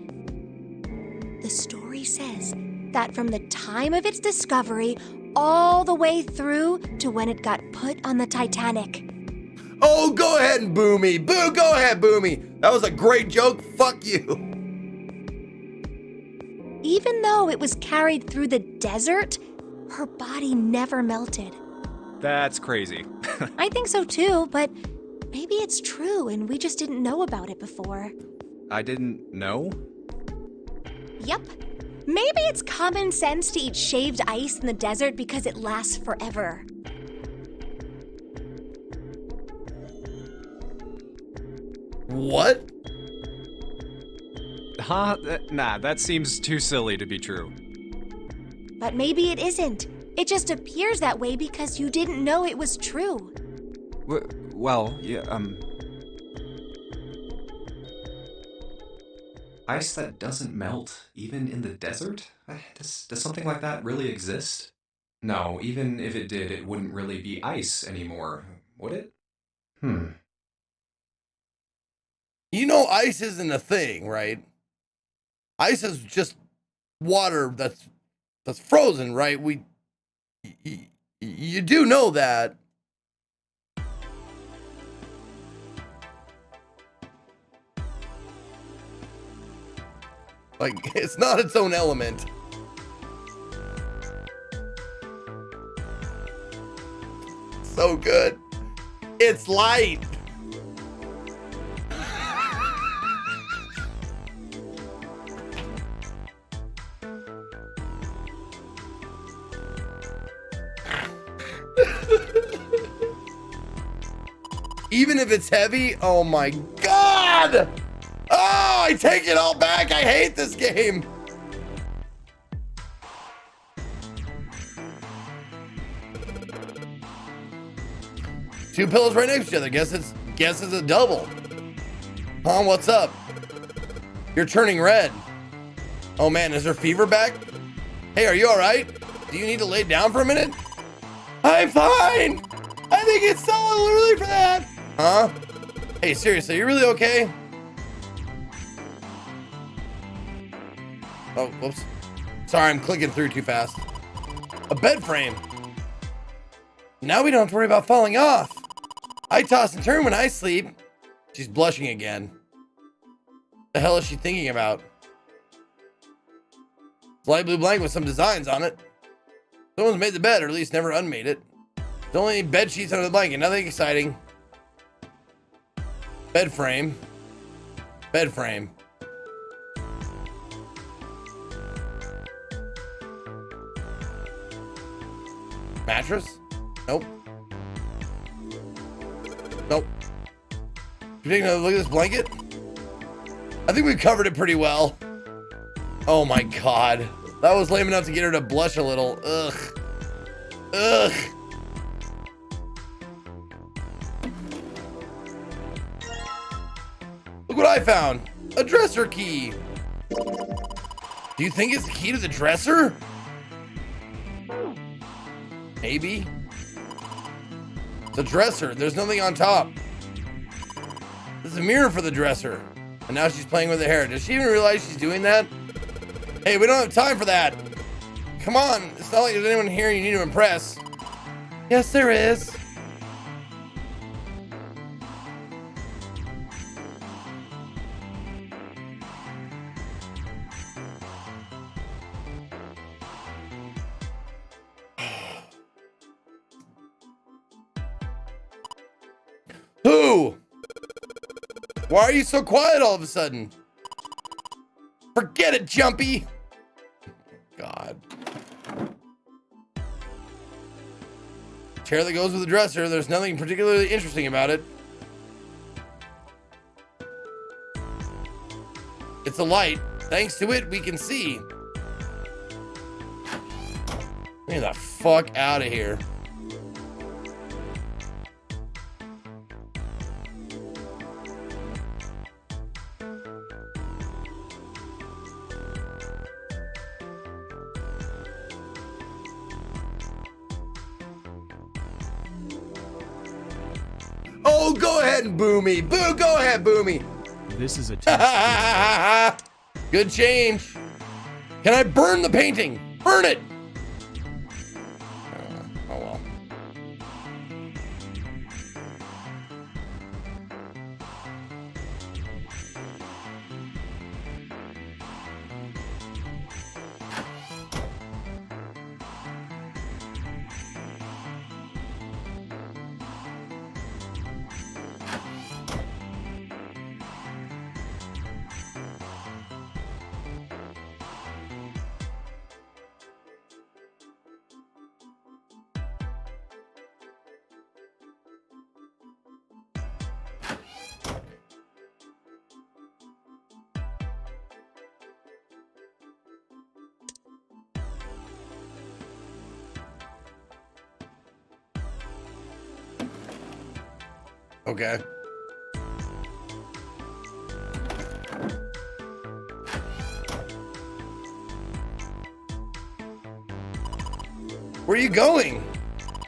The story says that from the time of its discovery all the way through to when it got put on the Titanic. Oh, go ahead and boo me. Boo, go ahead, boo me. That was a great joke. Fuck you. Even though it was carried through the desert, her body never melted. That's crazy. I think so too, but maybe it's true and we just didn't know about it before. I didn't know? Yep. Maybe it's common sense to eat shaved ice in the desert because it lasts forever. What? Huh? Nah, that seems too silly to be true. But maybe it isn't. It just appears that way because you didn't know it was true. W- well, yeah, um. Ice that doesn't melt, even in the desert? Eh, Does, does something like that really exist? No, even if it did, it wouldn't really be ice anymore, would it? Hmm. You know, ice isn't a thing, right? Ice is just water that's that's frozen, right? We you do know that. Like it's not its own element. So good. It's light. Even if it's heavy, oh my god! Oh, I take it all back. I hate this game. Two pillows right next to each other. Guess it's guess it's a double. Huh? What's up? You're turning red. Oh man, is there fever back? Hey, are you all right? Do you need to lay down for a minute? I'm fine. I think it's so early for that. Huh? Hey, seriously, you really okay? Oh, whoops. Sorry, I'm clicking through too fast. A bed frame. Now we don't have to worry about falling off. I toss and turn when I sleep. She's blushing again. The hell is she thinking about? It's light blue blanket with some designs on it. Someone's made the bed, or at least never unmade it. There's only bed sheets under the blanket, nothing exciting. Bed frame. Bed frame. Mattress? Nope. Nope. You taking a look at this blanket? I think we've covered it pretty well. Oh my god. That was lame enough to get her to blush a little. Ugh. Ugh. Look what I found. A dresser key. Do you think it's the key to the dresser? Maybe. A dresser. There's nothing on top. There's a mirror for the dresser. And now she's playing with her hair. Does she even realize she's doing that? Hey, we don't have time for that. Come on. It's not like there's anyone here you need to impress. Yes, there is. Who? Why are you so quiet all of a sudden? Forget it, Jumpy. God. Chair that goes with the dresser. There's nothing particularly interesting about it. It's a light. Thanks to it, we can see. Get the fuck out of here. Ahead and boo me. Boo, go ahead, boo me. This is a test. Good change. Can I burn the painting? Burn it. Okay. Where are you going?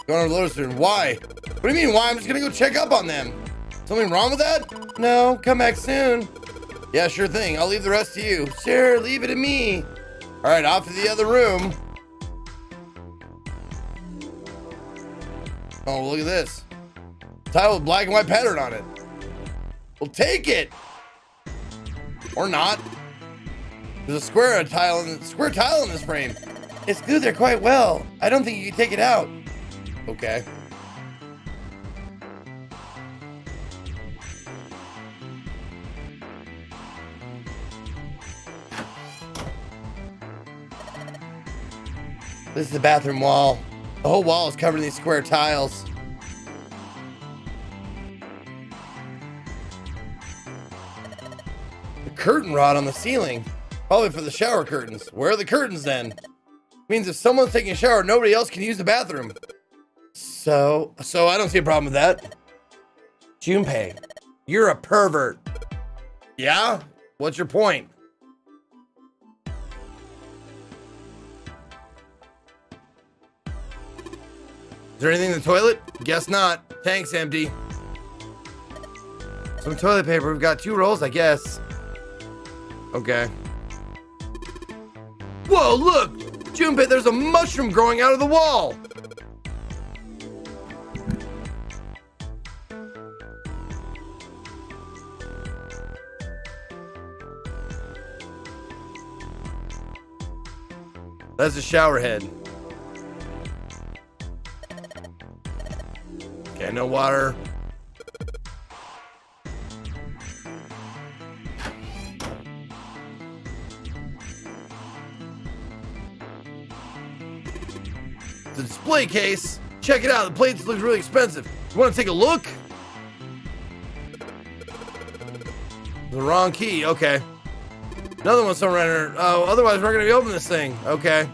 Going to Room. Why? What do you mean, why? I'm just gonna go check up on them. Something wrong with that? No, come back soon. Yeah, sure thing. I'll leave the rest to you. Sure, leave it to me. All right, off to the other room. Oh, look at this. Tile with black and white pattern on it. We'll take it. Or not. There's a square tile in square tile in this frame. It's glued there quite well. I don't think you can take it out. Okay. This is the bathroom wall. The whole wall is covered in these square tiles. Curtain rod on the ceiling. Probably for the shower curtains. Where are the curtains then? Means if someone's taking a shower, nobody else can use the bathroom. So, so I don't see a problem with that. Junpei, you're a pervert. Yeah? What's your point? Is there anything in the toilet? Guess not. Tank's empty. Some toilet paper. We've got two rolls, I guess. Okay. Whoa, look! Junpei, there's a mushroom growing out of the wall! That's a shower head. Okay, no water. Display case. Check it out. The plates look really expensive. You want to take a look? The wrong key. Okay. Another one somewhere around here. Oh, otherwise we're gonna be opening this thing. Okay.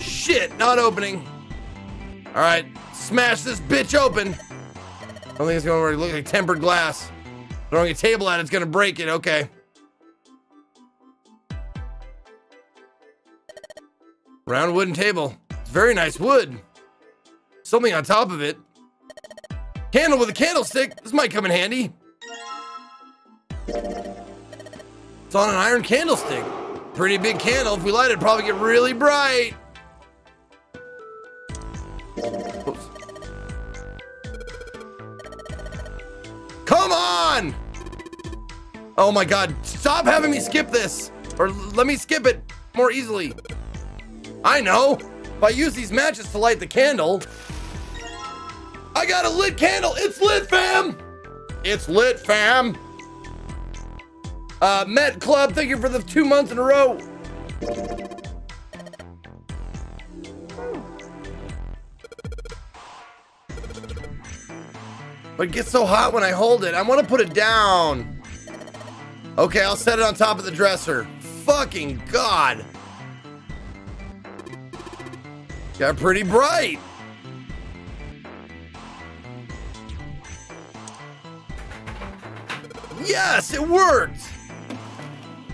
Shit, not opening. All right, smash this bitch open. I don't think it's gonna work. Look like tempered glass. Throwing a table at it's gonna break it. Okay. Round wooden table. It's very nice wood. Something on top of it. Candle with a candlestick. This might come in handy. It's on an iron candlestick. Pretty big candle. If we light it, probably get really bright. Oops. Come on! Oh my god, stop having me skip this! Or let me skip it more easily. I know! If I use these matches to light the candle, I got a lit candle! It's lit, fam! It's lit, fam! Uh, Met Club, thank you for the two months in a row. But it gets so hot when I hold it. I want to put it down. Okay, I'll set it on top of the dresser. Fucking God. Got pretty bright. Yes, it worked.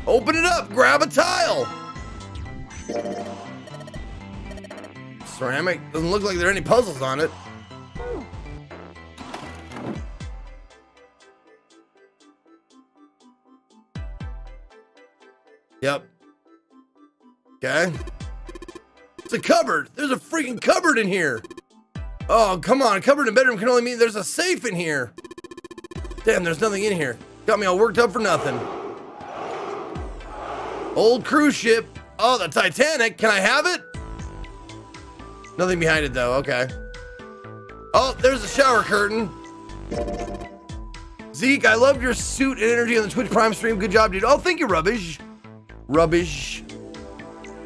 Open it up, grab a tile. Ceramic, doesn't look like there are any puzzles on it. Yep. Okay. A cupboard. There's a freaking cupboard in here. Oh, come on. A cupboard in a bedroom can only mean there's a safe in here. Damn, there's nothing in here. Got me all worked up for nothing. Old cruise ship. Oh, the Titanic. Can I have it? Nothing behind it, though. Okay. Oh, there's a shower curtain. Zeke, I loved your suit and energy on the Twitch Prime stream. Good job, dude. Oh, thank you, Rubbish. Rubbish.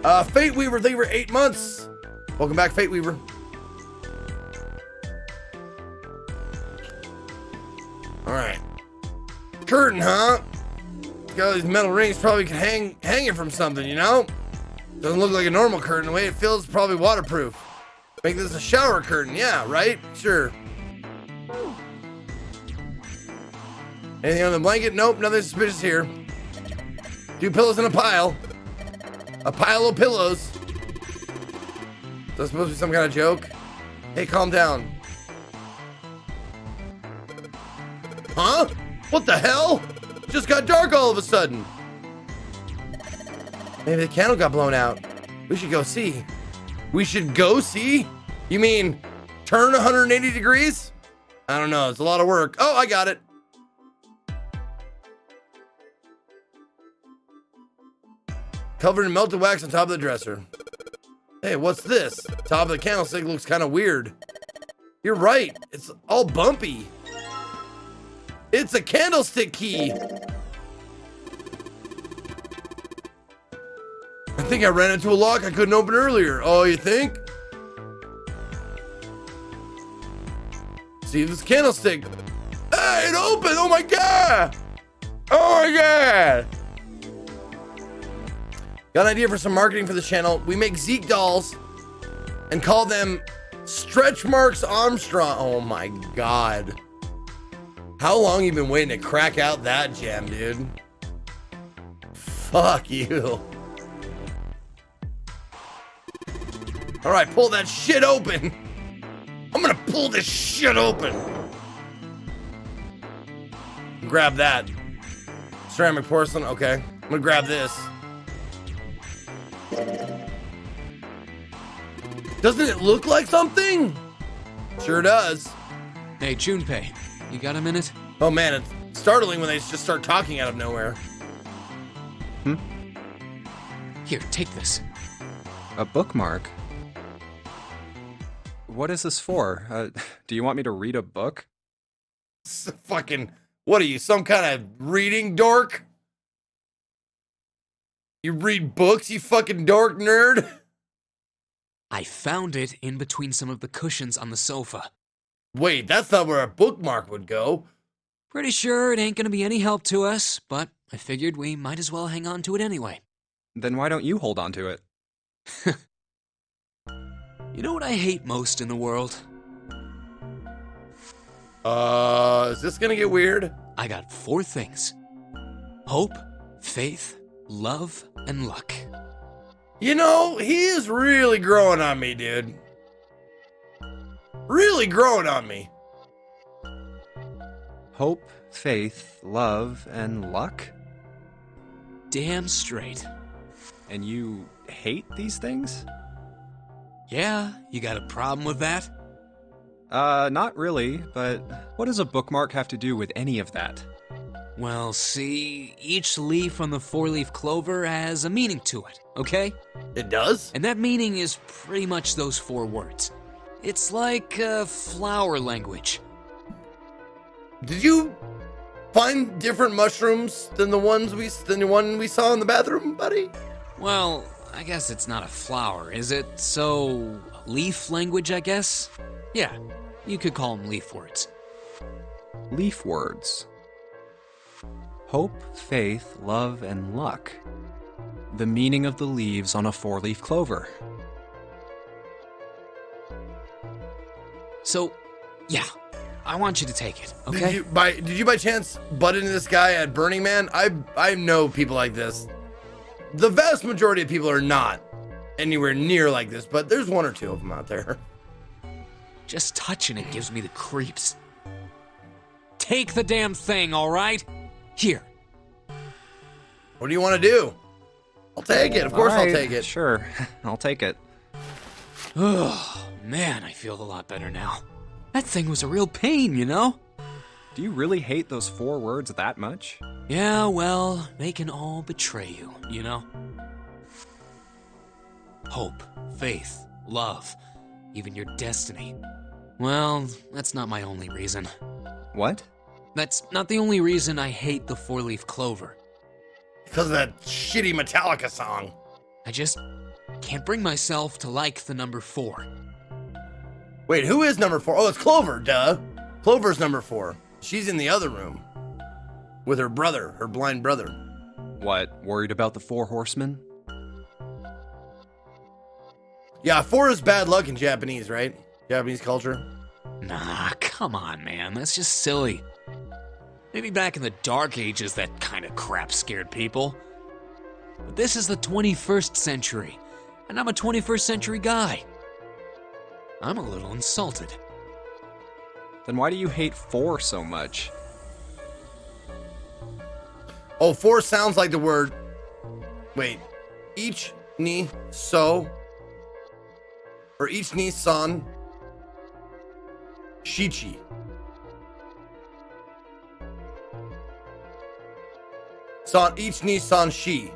Uh, Fate Weaver, you for eight months. Welcome back, Fate Weaver. All right. Curtain, huh? Got these metal rings, probably can hang hang it from something, you know? Doesn't look like a normal curtain. The way it feels probably waterproof. Make this a shower curtain, yeah, right? Sure. Anything on the blanket? Nope, nothing suspicious here. Two pillows in a pile. A pile of pillows. Is that supposed to be some kind of joke? Hey, calm down. Huh? What the hell? Just got dark all of a sudden. Maybe the candle got blown out. We should go see. We should go see? You mean turn 180 degrees? I don't know. It's a lot of work. Oh, I got it. Covered in melted wax on top of the dresser. Hey, what's this? Top of the candlestick looks kind of weird. You're right. It's all bumpy. It's a candlestick key. I think I ran into a lock I couldn't open earlier. Oh, you think? See this candlestick. Hey, it opened! Oh my god! Oh my god! Got an idea for some marketing for this channel. We make Zeke dolls and call them Stretch Marks Armstrong. Oh my god. How long you been waiting to crack out that gem, dude? Fuck you. All right, pull that shit open. I'm gonna pull this shit open. Grab that. Ceramic porcelain, okay. I'm gonna grab this. Doesn't it look like something? Sure does. Hey, Junpei, you got a minute? Oh man, it's startling when they just start talking out of nowhere. Hmm? Here, take this. A bookmark? What is this for? Uh, do you want me to read a book? S- fucking, what are you, some kind of reading dork? You read books, you fucking dork nerd? I found it in between some of the cushions on the sofa. Wait, that's not where a bookmark would go. Pretty sure it ain't gonna be any help to us, but I figured we might as well hang on to it anyway. Then why don't you hold on to it? You know what I hate most in the world? Uh, is this gonna get weird? I got four things hope, faith, love, and luck. You know, he is really growing on me, dude. Really growing on me. Hope, faith, love, and luck? Damn straight. And you hate these things? Yeah, you got a problem with that? Uh, not really, but what does a bookmark have to do with any of that? Well, see, each leaf on the four leaf clover has a meaning to it, okay? It does? And that meaning is pretty much those four words. It's like uh, flower language. Did you find different mushrooms than the ones we than the one we saw in the bathroom, buddy? Well, I guess it's not a flower, is it? So, leaf language, I guess? Yeah, you could call them leaf words. Leaf words. Hope, faith, love, and luck. The meaning of the leaves on a four leaf clover. So, yeah, I want you to take it, Did okay? you by did you by chance butt into this guy at Burning Man? I I know people like this. The vast majority of people are not anywhere near like this, but there's one or two of them out there. Just touching it gives me the creeps. Take the damn thing, alright? Here. What do you want to do? I'll take it. Of course, I'll take it. Sure, I'll take it. Oh, man, I feel a lot better now. That thing was a real pain, you know? Do you really hate those four words that much? Yeah, well, they can all betray you, you know? Hope, faith, love, even your destiny. Well, that's not my only reason. What? That's not the only reason I hate the four leaf clover. Because of that shitty Metallica song. I just can't bring myself to like the number four. Wait, who is number four? Oh, it's Clover, duh. Clover's number four. She's in the other room with her brother, her blind brother. What, worried about the four horsemen? Yeah, four is bad luck in Japanese, right? Japanese culture. Nah, come on, man. That's just silly. Maybe back in the dark ages, that kind of crap scared people. But this is the 21st century, and I'm a 21st century guy. I'm a little insulted. Then why do you hate four so much? Oh, four sounds like the word. Wait, each ni so or each ni san shichi. San each ni san shi.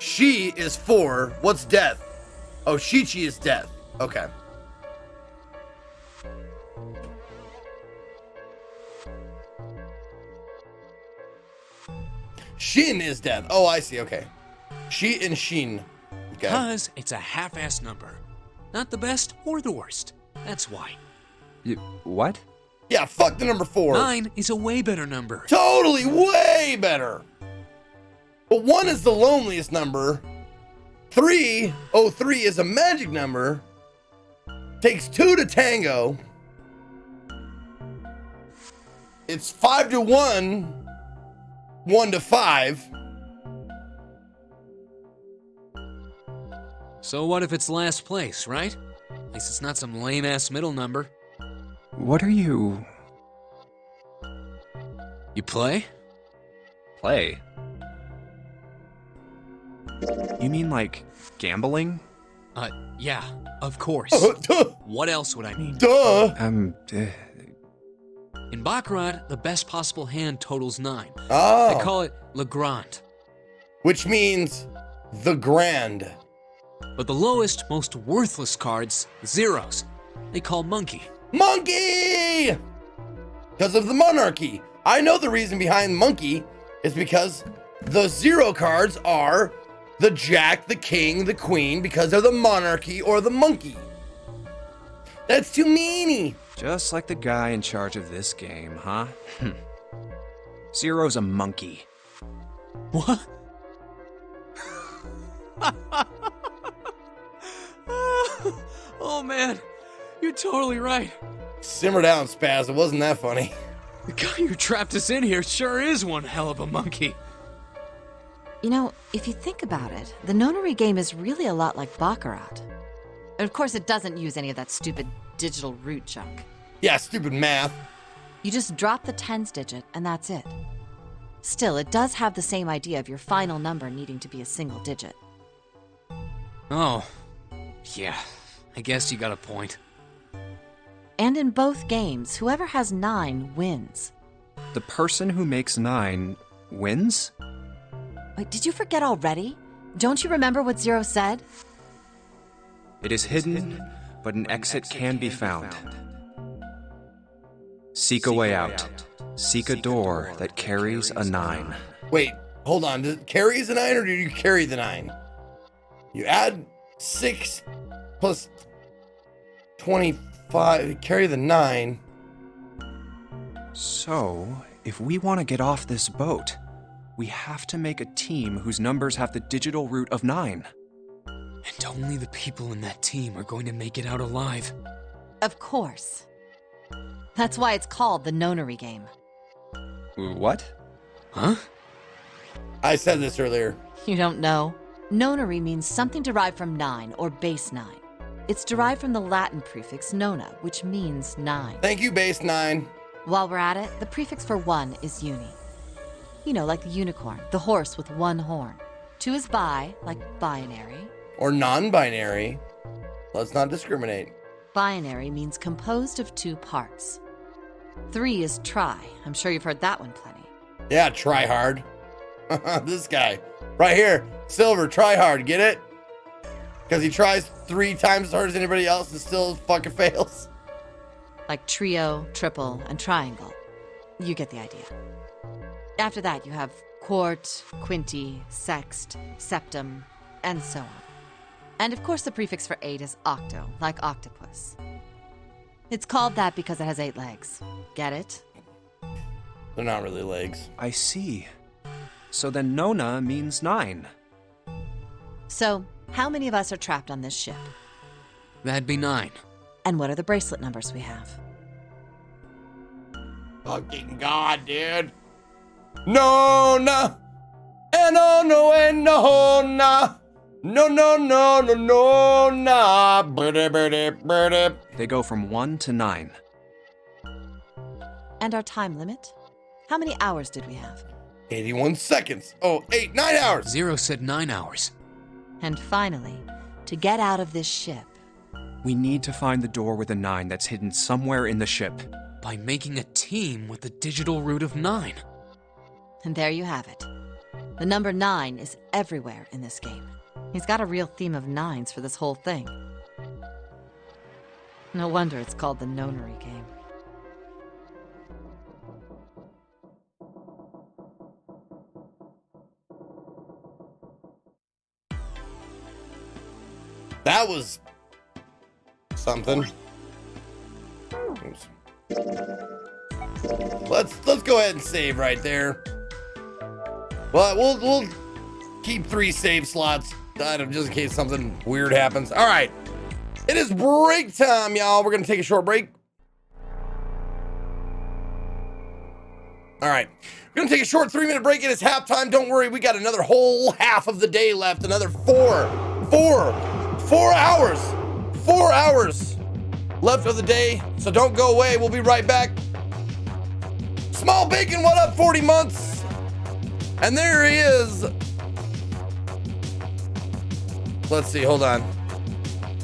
Shi is four. What's death? Oh, shichi is death. Okay. Shin is death. Oh, I see. Okay. She and Shin. Okay. Because it's a half ass number. Not the best or the worst. That's why. You, what? Yeah, fuck the number four. Nine is a way better number. Totally way better. But one is the loneliest number. Three, oh, three is a magic number. Takes two to tango. It's five to one, one to five. So what if it's last place, right? At least it's not some lame ass middle number. What are you. You play? Play? You mean like gambling? Uh, yeah, of course. what else would I mean? Duh. Um, uh, In Baccarat, the best possible hand totals nine. Oh. They call it Le Grand. Which means the grand. But the lowest, most worthless cards, zeros, they call Monkey. Monkey! Because of the monarchy. I know the reason behind monkey is because the zero cards are the jack, the king, the queen, because of the monarchy or the monkey. That's too meany. just like the guy in charge of this game, huh? Hmm. Zero's a monkey. What? oh man, you're totally right. Simmer down, Spaz. It wasn't that funny. The guy who trapped us in here sure is one hell of a monkey. You know, if you think about it, the nonary game is really a lot like Baccarat. Of course, it doesn't use any of that stupid digital root junk. Yeah, stupid math. You just drop the tens digit, and that's it. Still, it does have the same idea of your final number needing to be a single digit. Oh, yeah, I guess you got a point. And in both games, whoever has nine wins. The person who makes nine wins? Wait, did you forget already? Don't you remember what Zero said? It is hidden, but an exit can be found. Seek a way out. Seek a door that carries a nine. Wait, hold on. Does it carries a nine or do you carry the nine? You add six plus 25, carry the nine. So, if we want to get off this boat, we have to make a team whose numbers have the digital root of nine. And only the people in that team are going to make it out alive. Of course. That's why it's called the nonary game. What? Huh? I said this earlier. You don't know? Nonary means something derived from nine or base nine. It's derived from the Latin prefix nona, which means nine. Thank you, base nine. While we're at it, the prefix for one is uni. You know, like the unicorn, the horse with one horn. Two is bi, like binary. Or non-binary. Let's not discriminate. Binary means composed of two parts. Three is tri. I'm sure you've heard that one plenty. Yeah, try hard. this guy. Right here. Silver, try hard. Get it? Because he tries three times as hard as anybody else and still fucking fails. Like trio, triple, and triangle. You get the idea. After that, you have quart, quinty, sext, septum, and so on. And of course, the prefix for eight is octo, like octopus. It's called that because it has eight legs. Get it? They're not really legs. I see. So then Nona means nine. So, how many of us are trapped on this ship? That'd be nine. And what are the bracelet numbers we have? Fucking God, dude. No, no. And no, no, and no, no. No, no, no, no, no, no. Birdie, birdie, birdie. They go from one to nine. And our time limit? How many hours did we have? 81 seconds. Oh, eight, nine hours. Zero said nine hours. And finally, to get out of this ship. We need to find the door with a nine that's hidden somewhere in the ship. By making a team with the digital root of nine. And there you have it. The number nine is everywhere in this game. He's got a real theme of nines for this whole thing. No wonder it's called the Nonary game. That was something. Oops. Let's let's go ahead and save right there. Well, we'll we'll keep three save slots just in case something weird happens. All right, it is break time, y'all. We're gonna take a short break. All right, we're gonna take a short three-minute break. It is halftime. Don't worry, we got another whole half of the day left. Another four, four, four hours, four hours left of the day. So don't go away. We'll be right back. Small Bacon, what up, 40 months? And there he is. Let's see, hold on.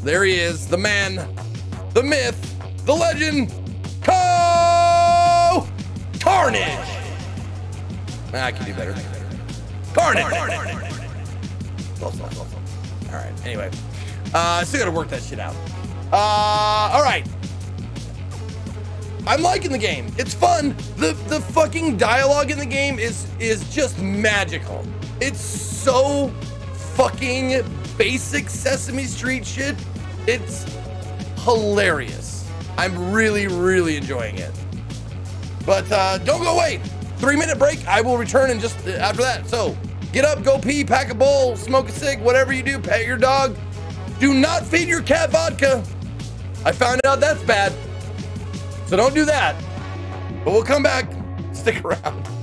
There he is, the man, the myth, the legend, Co Carnage. I can do better. Carnage. Close. All right, anyway. Uh, still gotta work that shit out. Uh, all right. I'm liking the game. It's fun. The the fucking dialogue in the game is is just magical. It's so fucking basic Sesame Street shit. It's hilarious. I'm really really enjoying it. But uh, don't go away. Three minute break. I will return in just uh, after that. So get up, go pee, pack a bowl, smoke a cig, whatever you do. Pet your dog. Do not feed your cat vodka. I found out that's bad. So don't do that. But we'll come back. Stick around.